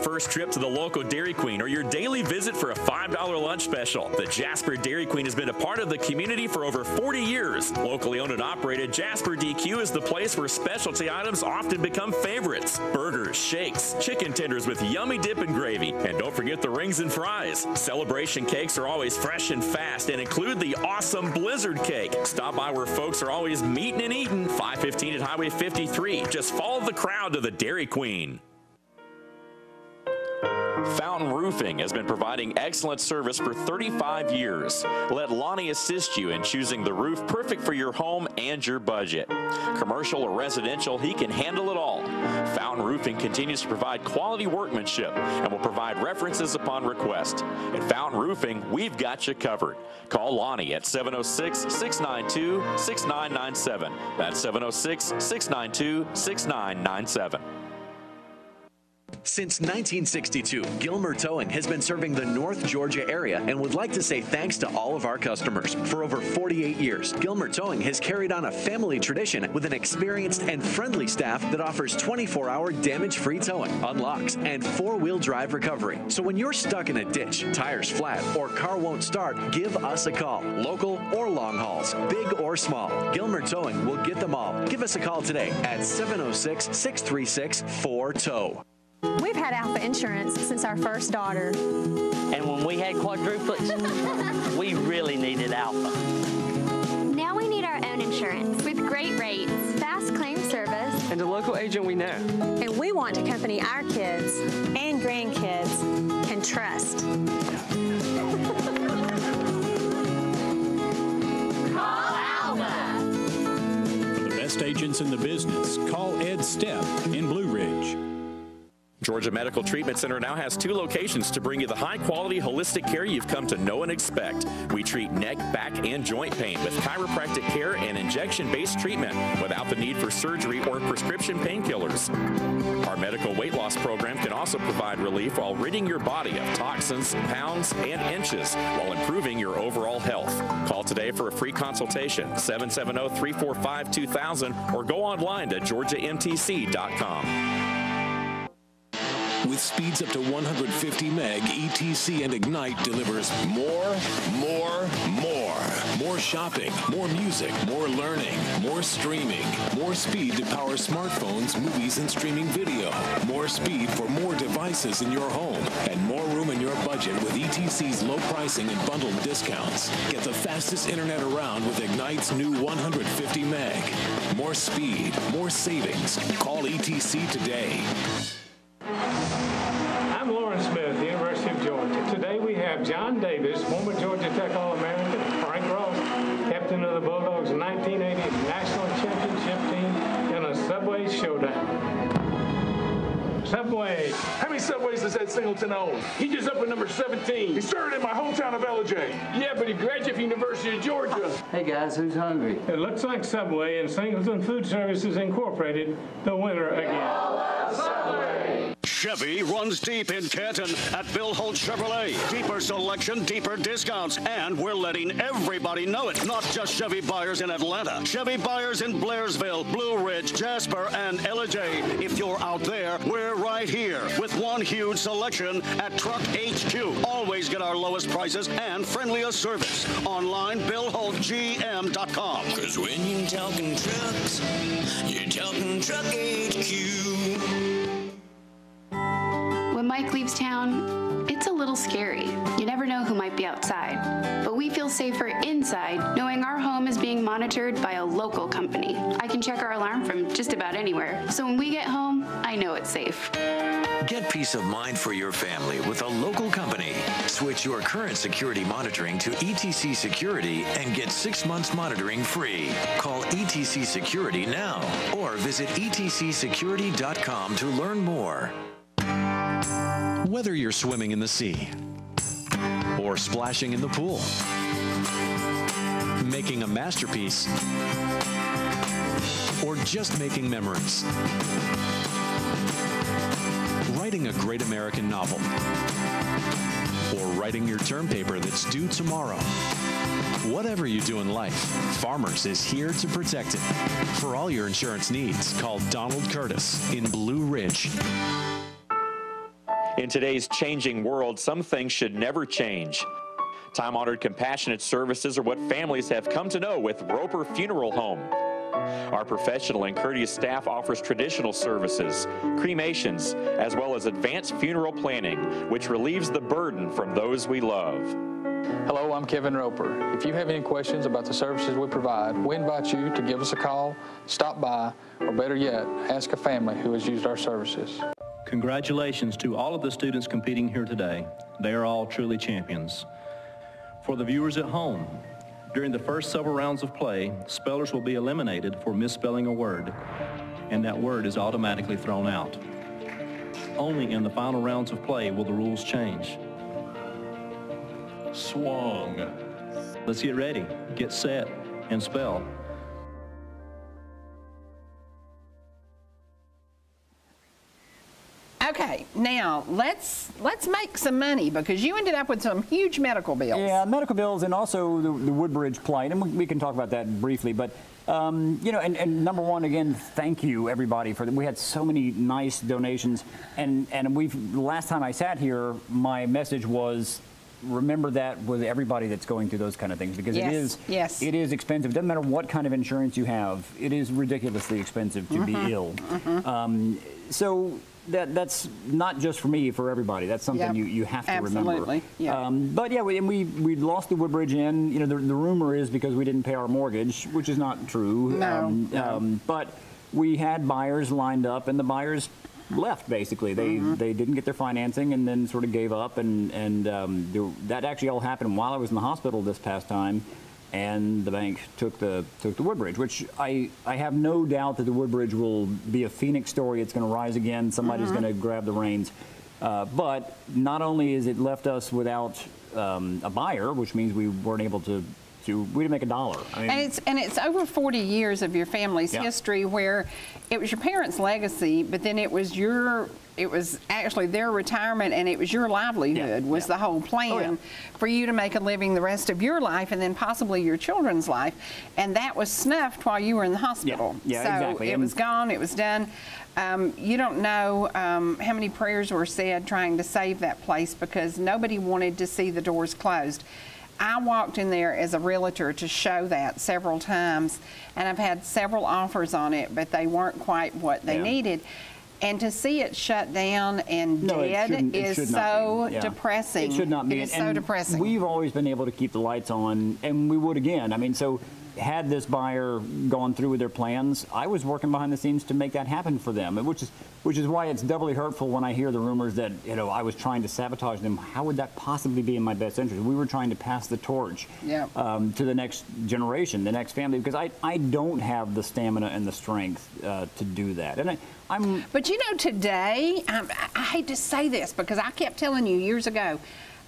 first trip to the local Dairy Queen or your daily visit for a $5 lunch special, the Jasper Dairy Queen has been a part of the community for over 40 years. Locally owned and operated, Jasper DQ is the place where specialty items often become favorites. Burgers, shakes, chicken tenders with yummy dip and gravy, and don't forget the rings and fries. Celebration cakes are always fresh and fast and include the awesome Blizzard cake. Stop by where folks are always meeting and eating. 515 at Highway 53. Just follow the crowd to the Dairy Queen. Fountain Roofing has been providing excellent service for 35 years. Let Lonnie assist you in choosing the roof perfect for your home and your budget. Commercial or residential, he can handle it all. Fountain Roofing continues to provide quality workmanship and will provide references upon request. At Fountain Roofing, we've got you covered. Call Lonnie at 706 692 6997. That's 706 692 6997. Since 1962, Gilmer Towing has been serving the North Georgia area and would like to say thanks to all of our customers. For over 48 years, Gilmer Towing has carried on a family tradition with an experienced and friendly staff that offers 24 hour damage free towing, unlocks, and four wheel drive recovery. So when you're stuck in a ditch, tires flat, or car won't start, give us a call. Local or long hauls, big or small, Gilmer Towing will get them all. Give us a call today at 706 636 4TOW. We've had Alpha Insurance since our first daughter. And when we had quadruplets, we really needed Alpha. Now we need our own insurance with great rates, fast claim service, and a local agent we know. and we want a company our kids and grandkids can trust. Call Alpha. For the best agents in the business, call Ed Stepp in Blue Ridge. Georgia Medical Treatment Center now has two locations to bring you the high quality holistic care you've come to know and expect. We treat neck, back, and joint pain with chiropractic care and injection based treatment without the need for surgery or prescription painkillers. Our medical weight loss program can also provide relief while ridding your body of toxins, pounds, and inches while improving your overall health. Call today for a free consultation 770 345 2000 or go online to georgiamtc.com. With speeds up to 150 meg, ETC and Ignite delivers more, more, more. More shopping, more music, more learning, more streaming, more speed to power smartphones, movies, and streaming video. More speed for more devices in your home and more room in your budget with ETC's low pricing and bundled discounts. Get the fastest internet around with Ignite's new 150 meg. More speed, more savings. Call ETC today. I'm Lawrence Smith, University of Georgia. Today we have John Davis, former Georgia Tech All-American, Frank Ross, captain of the Bulldogs 1980 National Championship team in a Subway showdown. Subway. How many subways does Ed Singleton own? He just up at number 17. He started in my hometown of Ellijay. Yeah, but he graduated from University of Georgia. Hey guys, who's hungry? It looks like Subway and Singleton Food Services Incorporated, the winner again. Chevy runs deep in Canton at Bill Holt Chevrolet. Deeper selection, deeper discounts, and we're letting everybody know it. Not just Chevy buyers in Atlanta, Chevy buyers in Blairsville, Blue Ridge, Jasper, and Ellijay. If you're out there, we're right here with one huge selection at Truck HQ. Always get our lowest prices and friendliest service. Online, BillHoltGM.com. Cause when you're talking trucks, you're talking Truck HQ. When Mike leaves town, it's a little scary. You never know who might be outside. But we feel safer inside knowing our home is being monitored by a local company. I can check our alarm from just about anywhere. So when we get home, I know it's safe. Get peace of mind for your family with a local company. Switch your current security monitoring to ETC Security and get six months monitoring free. Call ETC Security now or visit etcsecurity.com to learn more. Whether you're swimming in the sea or splashing in the pool, making a masterpiece, or just making memories, writing a great American novel, or writing your term paper that's due tomorrow. Whatever you do in life, Farmers is here to protect it. For all your insurance needs, call Donald Curtis in Blue Ridge. In today's changing world, some things should never change. Time honored compassionate services are what families have come to know with Roper Funeral Home. Our professional and courteous staff offers traditional services, cremations, as well as advanced funeral planning, which relieves the burden from those we love. Hello, I'm Kevin Roper. If you have any questions about the services we provide, we invite you to give us a call, stop by, or better yet, ask a family who has used our services. Congratulations to all of the students competing here today. They are all truly champions. For the viewers at home, during the first several rounds of play, spellers will be eliminated for misspelling a word, and that word is automatically thrown out. Only in the final rounds of play will the rules change. Swung. Let's get ready, get set, and spell. Okay, now let's let's make some money because you ended up with some huge medical bills. Yeah, medical bills and also the, the Woodbridge plight, and we, we can talk about that briefly. But um, you know, and, and number one, again, thank you everybody for we had so many nice donations, and and we've last time I sat here, my message was. Remember that with everybody that's going through those kind of things because Yes, it is yes. it is expensive. It doesn't matter what kind of insurance you have. It is ridiculously expensive to Mhm, be ill. mhm. Um, so that that's not just for me, for everybody. That's something Yep, you, you have to remember. absolutely, yeah. Um, but yeah, we, and we we lost the Woodbridge Inn. You know, the, the rumor is because we didn't pay our mortgage, which is not true. No, Um, no. um, but we had buyers lined up, and the buyers left basically. They Mhm. they didn't get their financing, and then sort of gave up. And and um, there, that actually all happened while I was in the hospital this past time. And the bank took the took the Woodbridge, which I, I have no doubt that the Woodbridge will be a phoenix story. It's going to rise again. Somebody's Mhm. going to grab the reins. Uh, but not only is it left us without um, a buyer, which means we weren't able to, to we didn't make a dollar. I mean, And it's and it's over 40 years of your family's Yeah. history where it was your parents' legacy, but then it was your it was actually their retirement and it was your livelihood was the whole plan Oh, yeah. for you to make a living the rest of your life and then possibly your children's life and that was snuffed while you were in the hospital Yeah, so exactly. it And- was gone it was done um, you don't know um, how many prayers were said trying to save that place because nobody wanted to see the doors closed I walked in there as a realtor to show that several times, and I've had several offers on it, but they weren't quite what they Yeah. needed. And to see it shut down and No, dead is so. Yeah. depressing. It should not be. It is And- so depressing. We've always been able to keep the lights on, and we would again. I mean, so had this buyer gone through with their plans, I was working behind the scenes to make that happen for them, which is which is why it's doubly hurtful when I hear the rumors that you know I was trying to sabotage them. How would that possibly be in my best interest? We were trying to pass the torch Yeah. um, to the next generation, the next family, because I, I don't have the stamina and the strength uh, to do that. And I, I'm But you know, today, um, I, I hate to say this because I kept telling you years ago,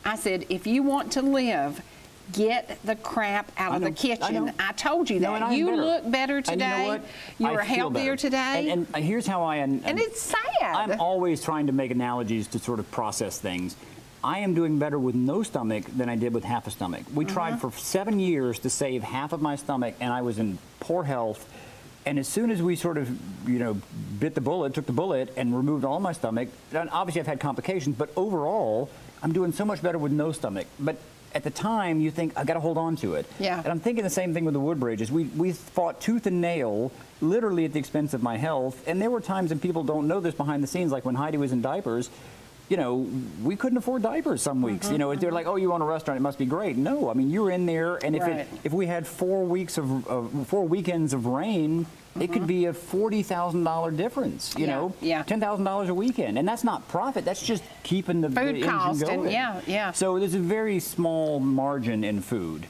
I said, if you want to live Get the crap out of the know, I kitchen. I, told you that. and I am you better. look better And today. know? you are healthier better. today. And, and here's how I. And, And it's sad. I'm always trying to make analogies to sort of process things. I am doing better with no stomach than I did with half a stomach. We tried Mm-hmm. for seven years to save half of my stomach, and I was in poor health. And as soon as we sort of, you know, bit the bullet, took the bullet, and removed all my stomach, obviously I've had complications, but overall, I'm doing so much better with no stomach. But at the time, you think, I got to hold on to it. Yeah. And I'm thinking the same thing with the Woodbridges. We, we fought tooth and nail, literally at the expense of my health. And there were times, and people don't know this behind the scenes, like when Heidi was in diapers, you know, we couldn't afford diapers some weeks. You know, they're like, oh, you own a restaurant, it must be great. No, I mean, you're in there, and if Right. it, if we had four weeks of, of four weekends of rain, it could be a forty thousand dollar difference. You Yeah, know, yeah. ten thousand dollars a weekend, and that's not profit. That's just keeping the, Food the cost and- going. yeah, yeah. So there's a very small margin in food.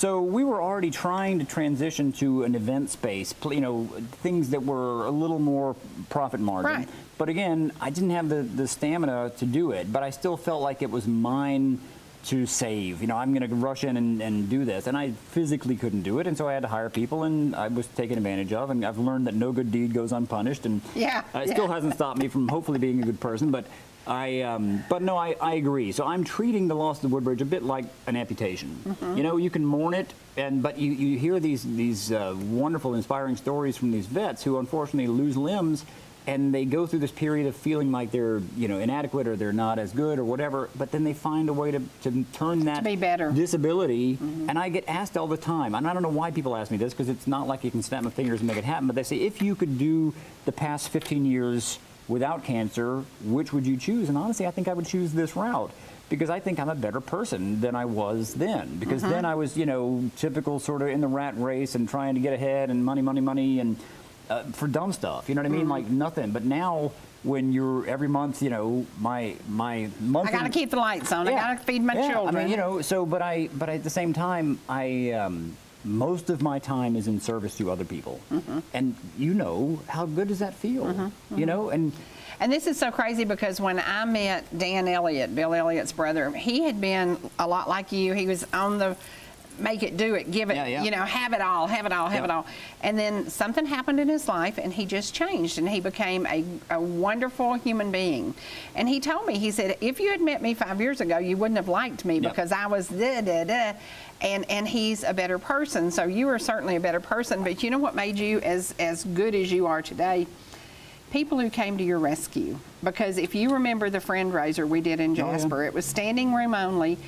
So we were already trying to transition to an event space, you know, things that were a little more profit margin. Right. But again, I didn't have the, the stamina to do it, but I still felt like it was mine to save. You know, I'm going to rush in and, and do this. And I physically couldn't do it, and so I had to hire people, and I was taken advantage of. And I've learned that no good deed goes unpunished, and Yeah, it still hasn't stopped me from hopefully being a good person. But I, um, but no, I, I agree. So I'm treating the loss of the Woodbridge a bit like an amputation. Mhm. You know, you can mourn it, and but you, you hear these these uh, wonderful, inspiring stories from these vets who unfortunately lose limbs, and they go through this period of feeling like they're you know inadequate or they're not as good or whatever. But then they find a way to, to turn that to be better. disability. And I get asked all the time, and I don't know why people ask me this because it's not like you can snap my fingers and make it happen. But they say, if you could do the past 15 years without cancer, which would you choose? And honestly, I think I would choose this route because I think I'm a better person than I was then. Because Mhm. then I was, you know, typical sort of in the rat race and trying to get ahead and money, money, money, and uh, for dumb stuff. You know what I mean? Mhm. Like nothing. But now. When you're every month, you know, my my monthly. I got to keep the lights on. I got to feed my Yeah, children. I mean, you know, so but I but at the same time, I um, most of my time is in service to other people, Mm-hmm. and you know how good does that feel? You know, and And this is so crazy because when I met Dan Elliott, Bill Elliott's brother, he had been a lot like you. He was on the make it, do it, give it, Yeah, yeah. you know, have it all, have it all, have Yeah. it all. And then something happened in his life and he just changed and he became a, a wonderful human being. And he told me, he said, if you had met me five years ago, you wouldn't have liked me because I was da da da. And, and he's a better person. So you are certainly a better person. But you know what made you as, as good as you are today? people who came to your rescue. Because if you remember the friend raiser we did in Oh, yeah. Jasper, it was standing room only.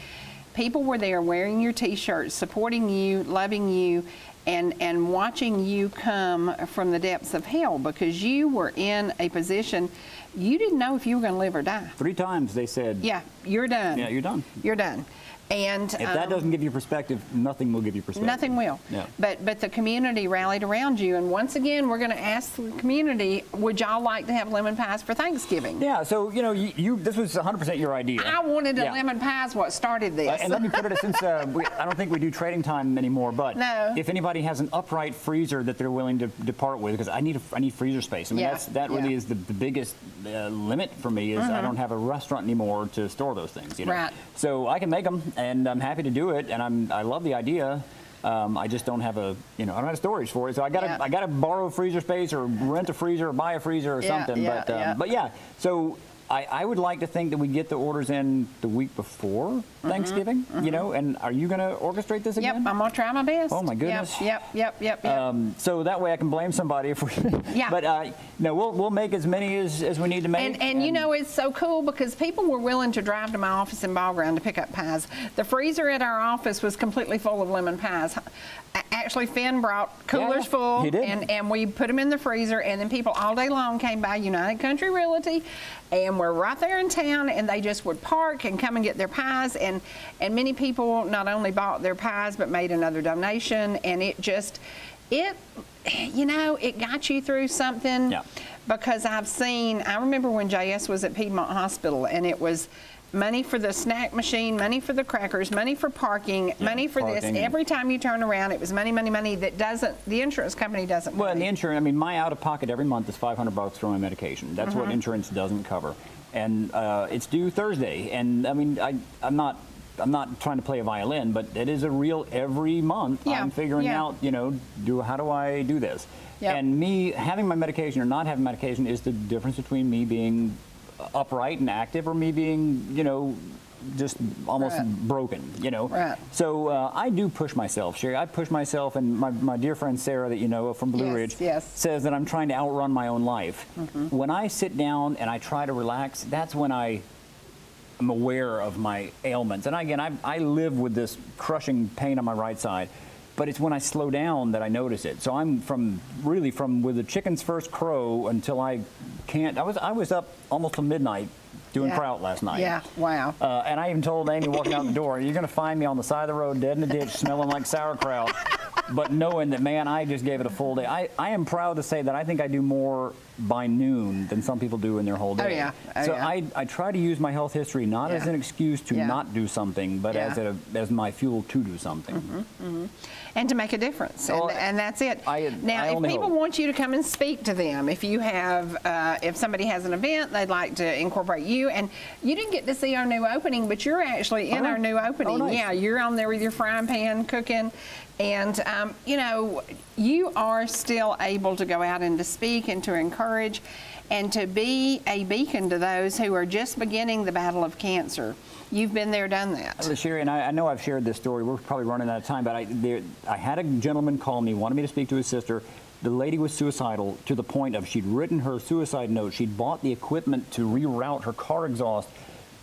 People were there wearing your T-shirts, supporting you, loving you, and and watching you come from the depths of hell because you were in a position you didn't know if you were going to live or die. three times they said, Yeah, you're done. yeah, you're done. You're done. And If that um, doesn't give you perspective, nothing will give you perspective. Nothing will. Yeah. But but the community rallied around you, and once again, we're going to ask the community: Would y'all like to have lemon pies for Thanksgiving? Yeah. So you know, you, you this was 100% your idea. I wanted a Yeah. lemon pie. Is what started this. Uh, and let me put it since uh, we, I don't think we do trading time anymore, but No. if anybody has an upright freezer that they're willing to depart with, because I need a, I need freezer space. I mean, Yeah, that's that really yeah. is the, the biggest uh, limit for me is I Mhm. don't have a restaurant anymore to store those things. You know? Right. So I can make them, and I'm happy to do it, and I'm I love the idea. Um, I just don't have a, you know, I don't have storage for it, so I gotta, Yeah. I gotta borrow freezer space or rent a freezer or buy a freezer or Yeah, something. yeah, but, um, yeah. but yeah, so I, I would like to think that we get the orders in the week before Thanksgiving, you know, and are you going to orchestrate this Mm-hmm, Yep, again? I'm gonna try my best. Oh, my goodness. Yep, yep, yep, yep. Um, so that way I can blame somebody if we. Yeah. But uh, no, we'll we'll make as many as, as we need to make. And, and you know, it's so cool because people were willing to drive to my office in Ball Ground to pick up pies. The freezer at our office was completely full of lemon pies. Actually, Finn brought coolers Yeah, full, he did. and and we put them in the freezer. And then people all day long came by United Country Realty, and we're right there in town, and they just would park and come and get their pies. And and many people not only bought their pies but made another donation, and it just it you know it got you through something Yeah. because I've seen, I remember when JS was at Piedmont Hospital and it was money for the snack machine, money for the crackers, money for parking, money for this. Every time you turn around, it was money, money, money that doesn't, the insurance company doesn't Well, the insurance, I mean, my out of pocket every month is 500 bucks for my medication. That's what Mhm. insurance doesn't cover. And uh, it's due Thursday. And I mean, I, I'm not I'm not trying to play a violin, but it is a real every month Yeah, I'm figuring yeah. out, you know, do how do I do this? Yep. And me having my medication or not having medication is the difference between me being upright and active or me being, you know, just almost Right. broken, you know. Right. So uh, I do push myself, Cherie. I push myself, and my, my dear friend Sarah, that you know from Blue Yes, Ridge, yes. says that I'm trying to outrun my own life. Mm-hmm. When I sit down and I try to relax, that's when I am aware of my ailments. And again, I, I live with this crushing pain on my right side, but it's when I slow down that I notice it. So I'm from really from with the chicken's first crow until I can't. I was I was up almost till midnight doing Yeah. kraut last night. Yeah, wow. Uh, and I even told Amy walking out the door, you're going to find me on the side of the road, dead in a ditch, smelling like sauerkraut. But knowing that, man, I just gave it a full day. I, I am proud to say that I think I do more by noon than some people do in their whole day. Oh, yeah. Oh, so yeah. I, I try to use my health history not as an excuse to Yeah. not do something, but Yeah. as, a, as my fuel to do something. Mm Mhm. And to make a difference, and, and that's it. I- now, I if people hope. want you to come and speak to them, if you have, uh, if somebody has an event, they'd like to incorporate you, and you didn't get to see our new opening, but you're actually in Oh. our new opening. Oh, nice. Yeah, you're on there with your frying pan cooking, and um, you know, you are still able to go out and to speak and to encourage, and to be a beacon to those who are just beginning the battle of cancer. You've been there, done that. Well, Cherie, and I, I know I've shared this story. We're probably running out of time, but I, there, I had a gentleman call me, wanted me to speak to his sister. The lady was suicidal to the point of she'd written her suicide note. She'd bought the equipment to reroute her car exhaust,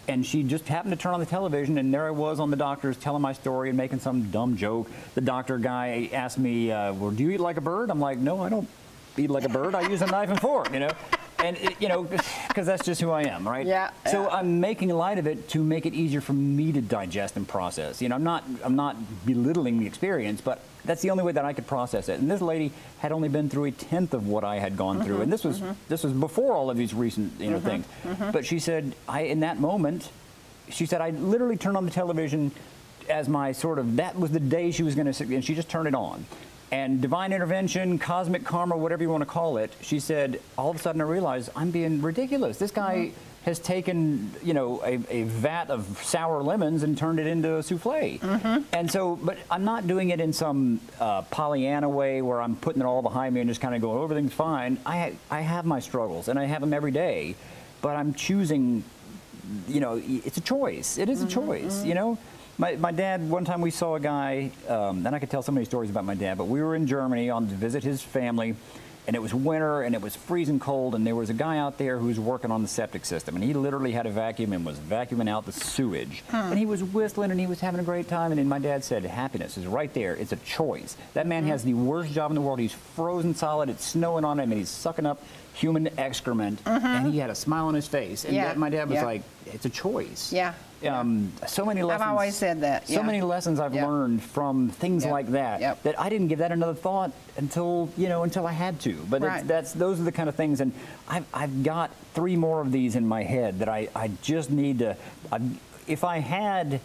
and she just happened to turn on the television, and there I was on the doctor's telling my story and making some dumb joke. The doctor guy asked me, uh, "Well, do you eat like a bird?" I'm like, "No, I don't eat like a bird. I use a knife and fork," you know. And it, you know, because that's just who I am, right? Yeah, So yeah. I'm making light of it to make it easier for me to digest and process. You know, I'm not I'm not belittling the experience, but that's the only way that I could process it. And this lady had only been through a tenth of what I had gone through, Mhm, and this was mhm. this was before all of these recent you know Mhm, things. mhm. But she said, I in that moment, she said I literally turned on the television as my sort of that was the day she was going to, and she just turned it on. And divine intervention, cosmic karma, whatever you want to call it, she said, all of a sudden I realized I'm being ridiculous. This guy mm-hmm. has taken, you know, a, a vat of sour lemons and turned it into a souffle. Mm-hmm. And so, but I'm not doing it in some uh, Pollyanna way where I'm putting it all behind me and just kind of going, "Oh, everything's fine. I, I have my struggles and I have them every day, but I'm choosing you know, it's a choice. It is a mm-hmm, choice, you know. My, my dad, one time we saw a guy, um, and I could tell so many stories about my dad, but we were in Germany on to visit his family, and it was winter and it was freezing cold, and there was a guy out there who was working on the septic system, and he literally had a vacuum and was vacuuming out the sewage. Hmm. And he was whistling and he was having a great time, and then my dad said, Happiness is right there. It's a choice. That man has the worst job in the world. He's frozen solid, it's snowing on him, and he's sucking up human excrement, and he had a smile on his face. And Yeah, that- my dad was yeah. like, it's a choice. Yeah. Um, so many lessons. I've always said that. So many lessons I've learned from things like that that I didn't give that another thought until you know until I had to. But it's- Right. that's those are the kind of things, and I've I've got three more of these in my head that I I just need to. I, if I had.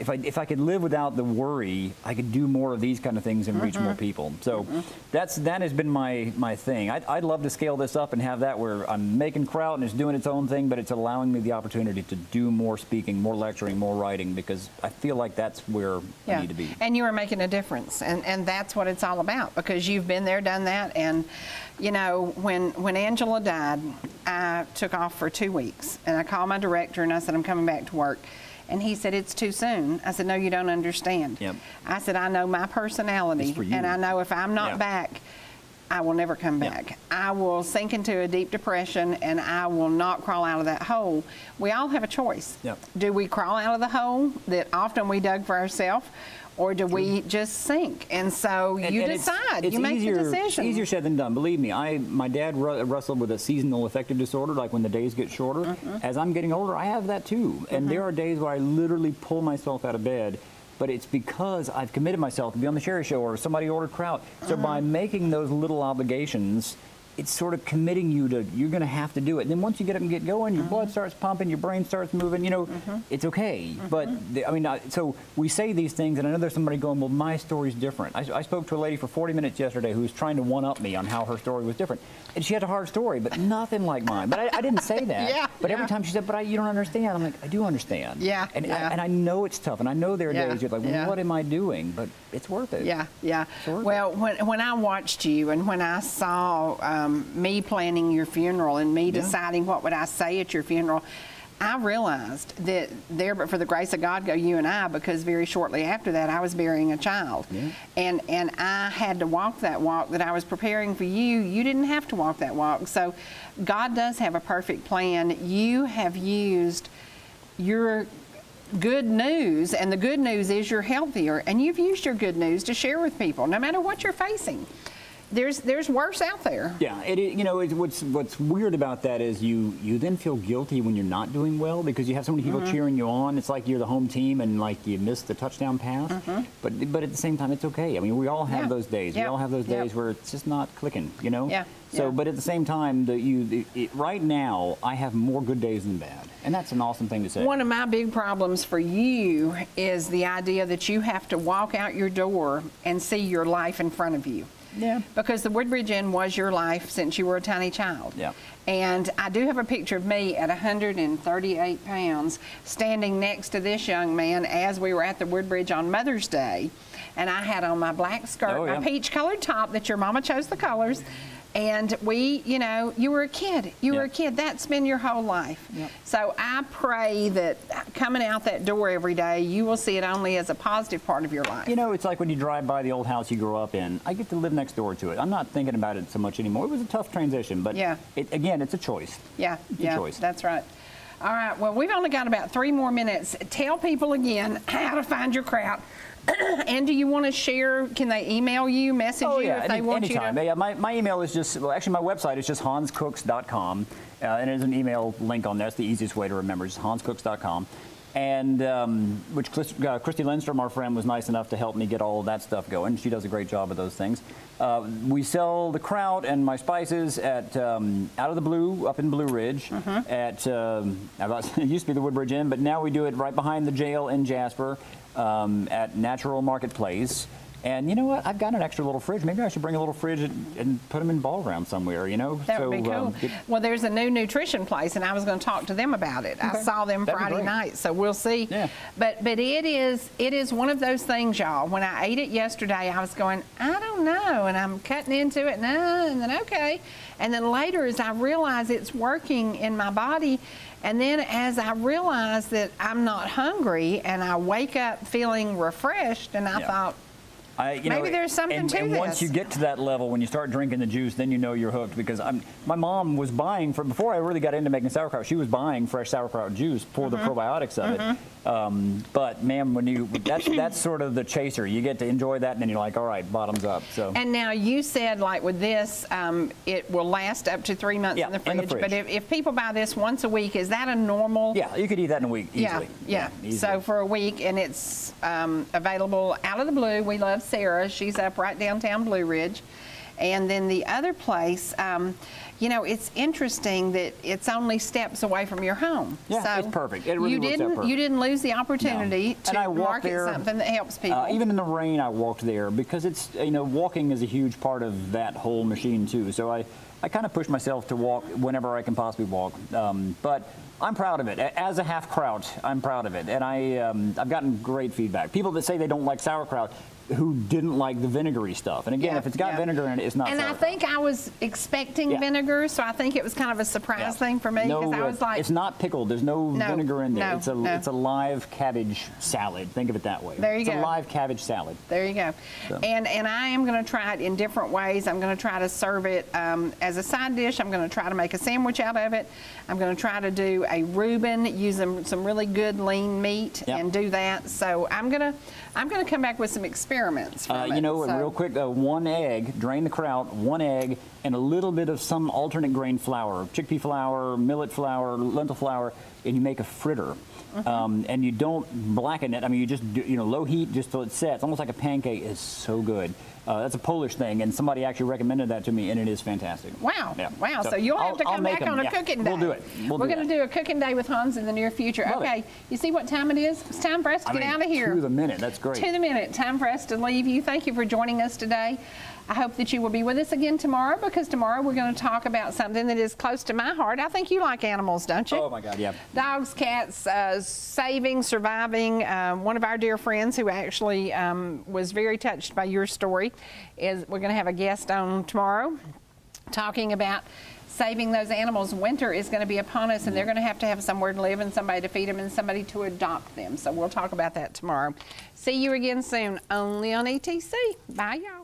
If I, if I could live without the worry, I could do more of these kind of things and reach more Mhm. people. So Mm-hmm. that's that has been my my thing. I'd, I'd love to scale this up and have that where I'm making kraut and it's doing its own thing, but it's allowing me the opportunity to do more speaking, more lecturing, more writing because I feel like that's where I need to be. And you are making a difference, and, and that's what it's all about because you've been there, done that, and you know when when Angela died, I took off for two weeks, and I called my director and I said I'm coming back to work, and he said it's too soon. I said no, you don't understand. Yep. I said I know my personality, It's for you. and I know if I'm not Yeah. back. I will never come back. I will sink into a deep depression and I will not crawl out of that hole. We all have a choice. Yep. Do we crawl out of the hole that often we dug for ourselves, or do we just sink? And so And- you and it's- decide. It's you make easier, the decision. Easier said than done. Believe me, I my dad ru- wrestled with a seasonal affective disorder, like when the days get shorter. Mm-hmm. As I'm getting older, I have that too. And there are days where I literally pull myself out of bed. But it's because I've committed myself to be on the Cherie Show or somebody ordered kraut. So Mm-hmm. by making those little obligations, it's sort of committing you to you're going to have to do it. And then once you get up and get going, your blood mm-hmm. starts pumping, your brain starts moving. You know, mm-hmm. it's okay. Mm-hmm. But the, I mean, I, so we say these things, and I know there's somebody going, "Well, my story's different." I, I spoke to a lady for 40 minutes yesterday who was trying to one up me on how her story was different, and she had a hard story, but nothing like mine. But I, I didn't say that. Yeah, But every time she said, "But I, you don't understand," I'm like, "I do understand." Yeah, And yeah. I, and I know it's tough, and I know there are Yeah, days you're like, well, yeah. "What am I doing?" But it's worth it. Yeah, yeah. Well, when, when I watched you and when I saw um, me planning your funeral and me deciding what would I say at your funeral, I realized that there, but for the grace of God, go you and I, because very shortly after that, I was burying a child, and and I had to walk that walk that I was preparing for you. You didn't have to walk that walk, so God does have a perfect plan. You have used your good news, and the good news is you're healthier, and you've used your good news to share with people, no matter what you're facing. There's there's worse out there. Yeah, it, you know it, what's what's weird about that is you you then feel guilty when you're not doing well because you have so many people Mhm. cheering you on. It's like you're the home team and like you missed the touchdown pass. Mhm. But but at the same time, it's okay. I mean, we all have Yeah. those days. We all have those days where it's just not clicking. You know. Yeah. So, Yeah. but at the same time, the, you the, it, right now I have more good days than bad, and that's an awesome thing to say. One of my big problems for you is the idea that you have to walk out your door and see your life in front of you. Yeah. Because the Woodbridge Inn was your life since you were a tiny child. Yeah. And I do have a picture of me at 138 pounds standing next to this young man as we were at the Woodbridge on Mother's Day. And I had on my black skirt, Oh, yeah. my peach colored top that your mama chose the colors. And we, you know, you were a kid. You were a kid. That's been your whole life. So I pray that coming out that door every day, you will see it only as a positive part of your life. You know, it's like when you drive by the old house you grew up in. I get to live next door to it. I'm not thinking about it so much anymore. It was a tough transition, but Yeah. it, again, it's a choice. Yeah, It's a yeah, choice. that's right. All right, well, we've only got about three more minutes. Tell people again how to find your kraut. and do you want to share? Can they email you, message Oh you yeah, if they any, want anytime. you to? Yeah, my, my email is just well, actually my website is just hanscooks.com, uh, and there's an email link on there. That's the easiest way to remember. It's hanscooks.com, and um, which Chris, uh, Christy Lindstrom, our friend, was nice enough to help me get all that stuff going. She does a great job of those things. Uh, we sell the kraut and my spices at um, Out of the Blue up in Blue Ridge. Mm-hmm. At um, about, it used to be the Woodbridge Inn, but now we do it right behind the jail in Jasper um, at Natural Marketplace. And you know what? I've got an extra little fridge. Maybe I should bring a little fridge and, and put them in Ball Ground somewhere. You know, That would be So, cool. um, well, there's a new nutrition place, and I was going to talk to them about it. I saw them That'd Friday night, so we'll see. Yeah. But but it is it is one of those things, y'all. When I ate it yesterday, I was going, I don't know, and I'm cutting into it, no, and then okay, and then later as I realize it's working in my body. And then, as I realize that I'm not hungry, and I wake up feeling refreshed, and I Yeah. thought, I, you Maybe know, there's something and, to and once you get to that level, when you start drinking the juice, then you know you're hooked. Because I'm, my mom was buying for before I really got into making sauerkraut. She was buying fresh sauerkraut juice for the Mm-hmm. probiotics of it. Um, but man, when you that's that's sort of the chaser. You get to enjoy that, and then you're like, all right, bottoms up. So And now you said, like with this, um, it will last up to three months in, the in fridge. the But fridge. if, if people buy this once a week, is that a normal? yeah, you could eat that in a week easily. Yeah, yeah. So for a week, and it's um, available out of the blue. We love Sarah. She's up right downtown Blue Ridge. And then the other place, um, you know, it's interesting that it's only steps away from your home. Yeah, so it's perfect. It really you didn't perfect. you didn't lose the opportunity And to market there, something that helps people. Uh, even in the rain, I walked there because it's you know walking is a huge part of that whole machine too. So I, I kind of push myself to walk whenever I can possibly walk. Um, but I'm proud of it. As a half kraut, I'm proud of it, and I um, I've gotten great feedback. People that say they don't like sauerkraut, who didn't like the vinegary stuff. And again, Yeah, if it's got yeah. vinegar in it, it's not. and I think I was expecting Yeah. vinegar, so I think it was kind of a surprise thing for me No, because I uh, was like, it's not pickled. There's no, No, vinegar in there. no, it's a no. it's a live cabbage salad. Think of it that way. There you it's go. a live cabbage salad. There you go. So. And and I am going to try it in different ways. I'm going to try to serve it um, as a side dish. I'm going to try to make a sandwich out of it. I'm going to try to do a Reuben using some really good lean meat Yep. and do that. So I'm going to I'm going to come back with some experiments. Uh, you it. know, So- real quick, uh, one egg, drain the kraut, one egg, and a little bit of some alternate grain flour, chickpea flour, millet flour, lentil flour, and you make a fritter. Um, and you don't blacken it. I mean, you just do, you know low heat just till it sets, almost like a pancake. is so good. Uh, that's a Polish thing, and somebody actually recommended that to me, and it is fantastic. Wow. Yeah. Wow. So, you'll I'll- have to I'll come back back 'em, on a yeah. cooking day. We'll do it. We'll We're going to do a cooking day with Hans in the near future. Love it. okay. You see what time it is? It's time for us to I get mean, out of here. To the minute. That's great. To the minute. Time for us to leave you. Thank you for joining us today. I hope that you will be with us again tomorrow because tomorrow we're going to talk about something that is close to my heart. I think you like animals, don't you? Oh my God, yeah. Dogs, cats, uh, saving, surviving. Um, one of our dear friends who actually um, was very touched by your story is we're going to have a guest on tomorrow talking about saving those animals. Winter is going to be upon us, and they're going to have to have somewhere to live and somebody to feed them and somebody to adopt them. So we'll talk about that tomorrow. See you again soon, only on ETC. Bye, y'all.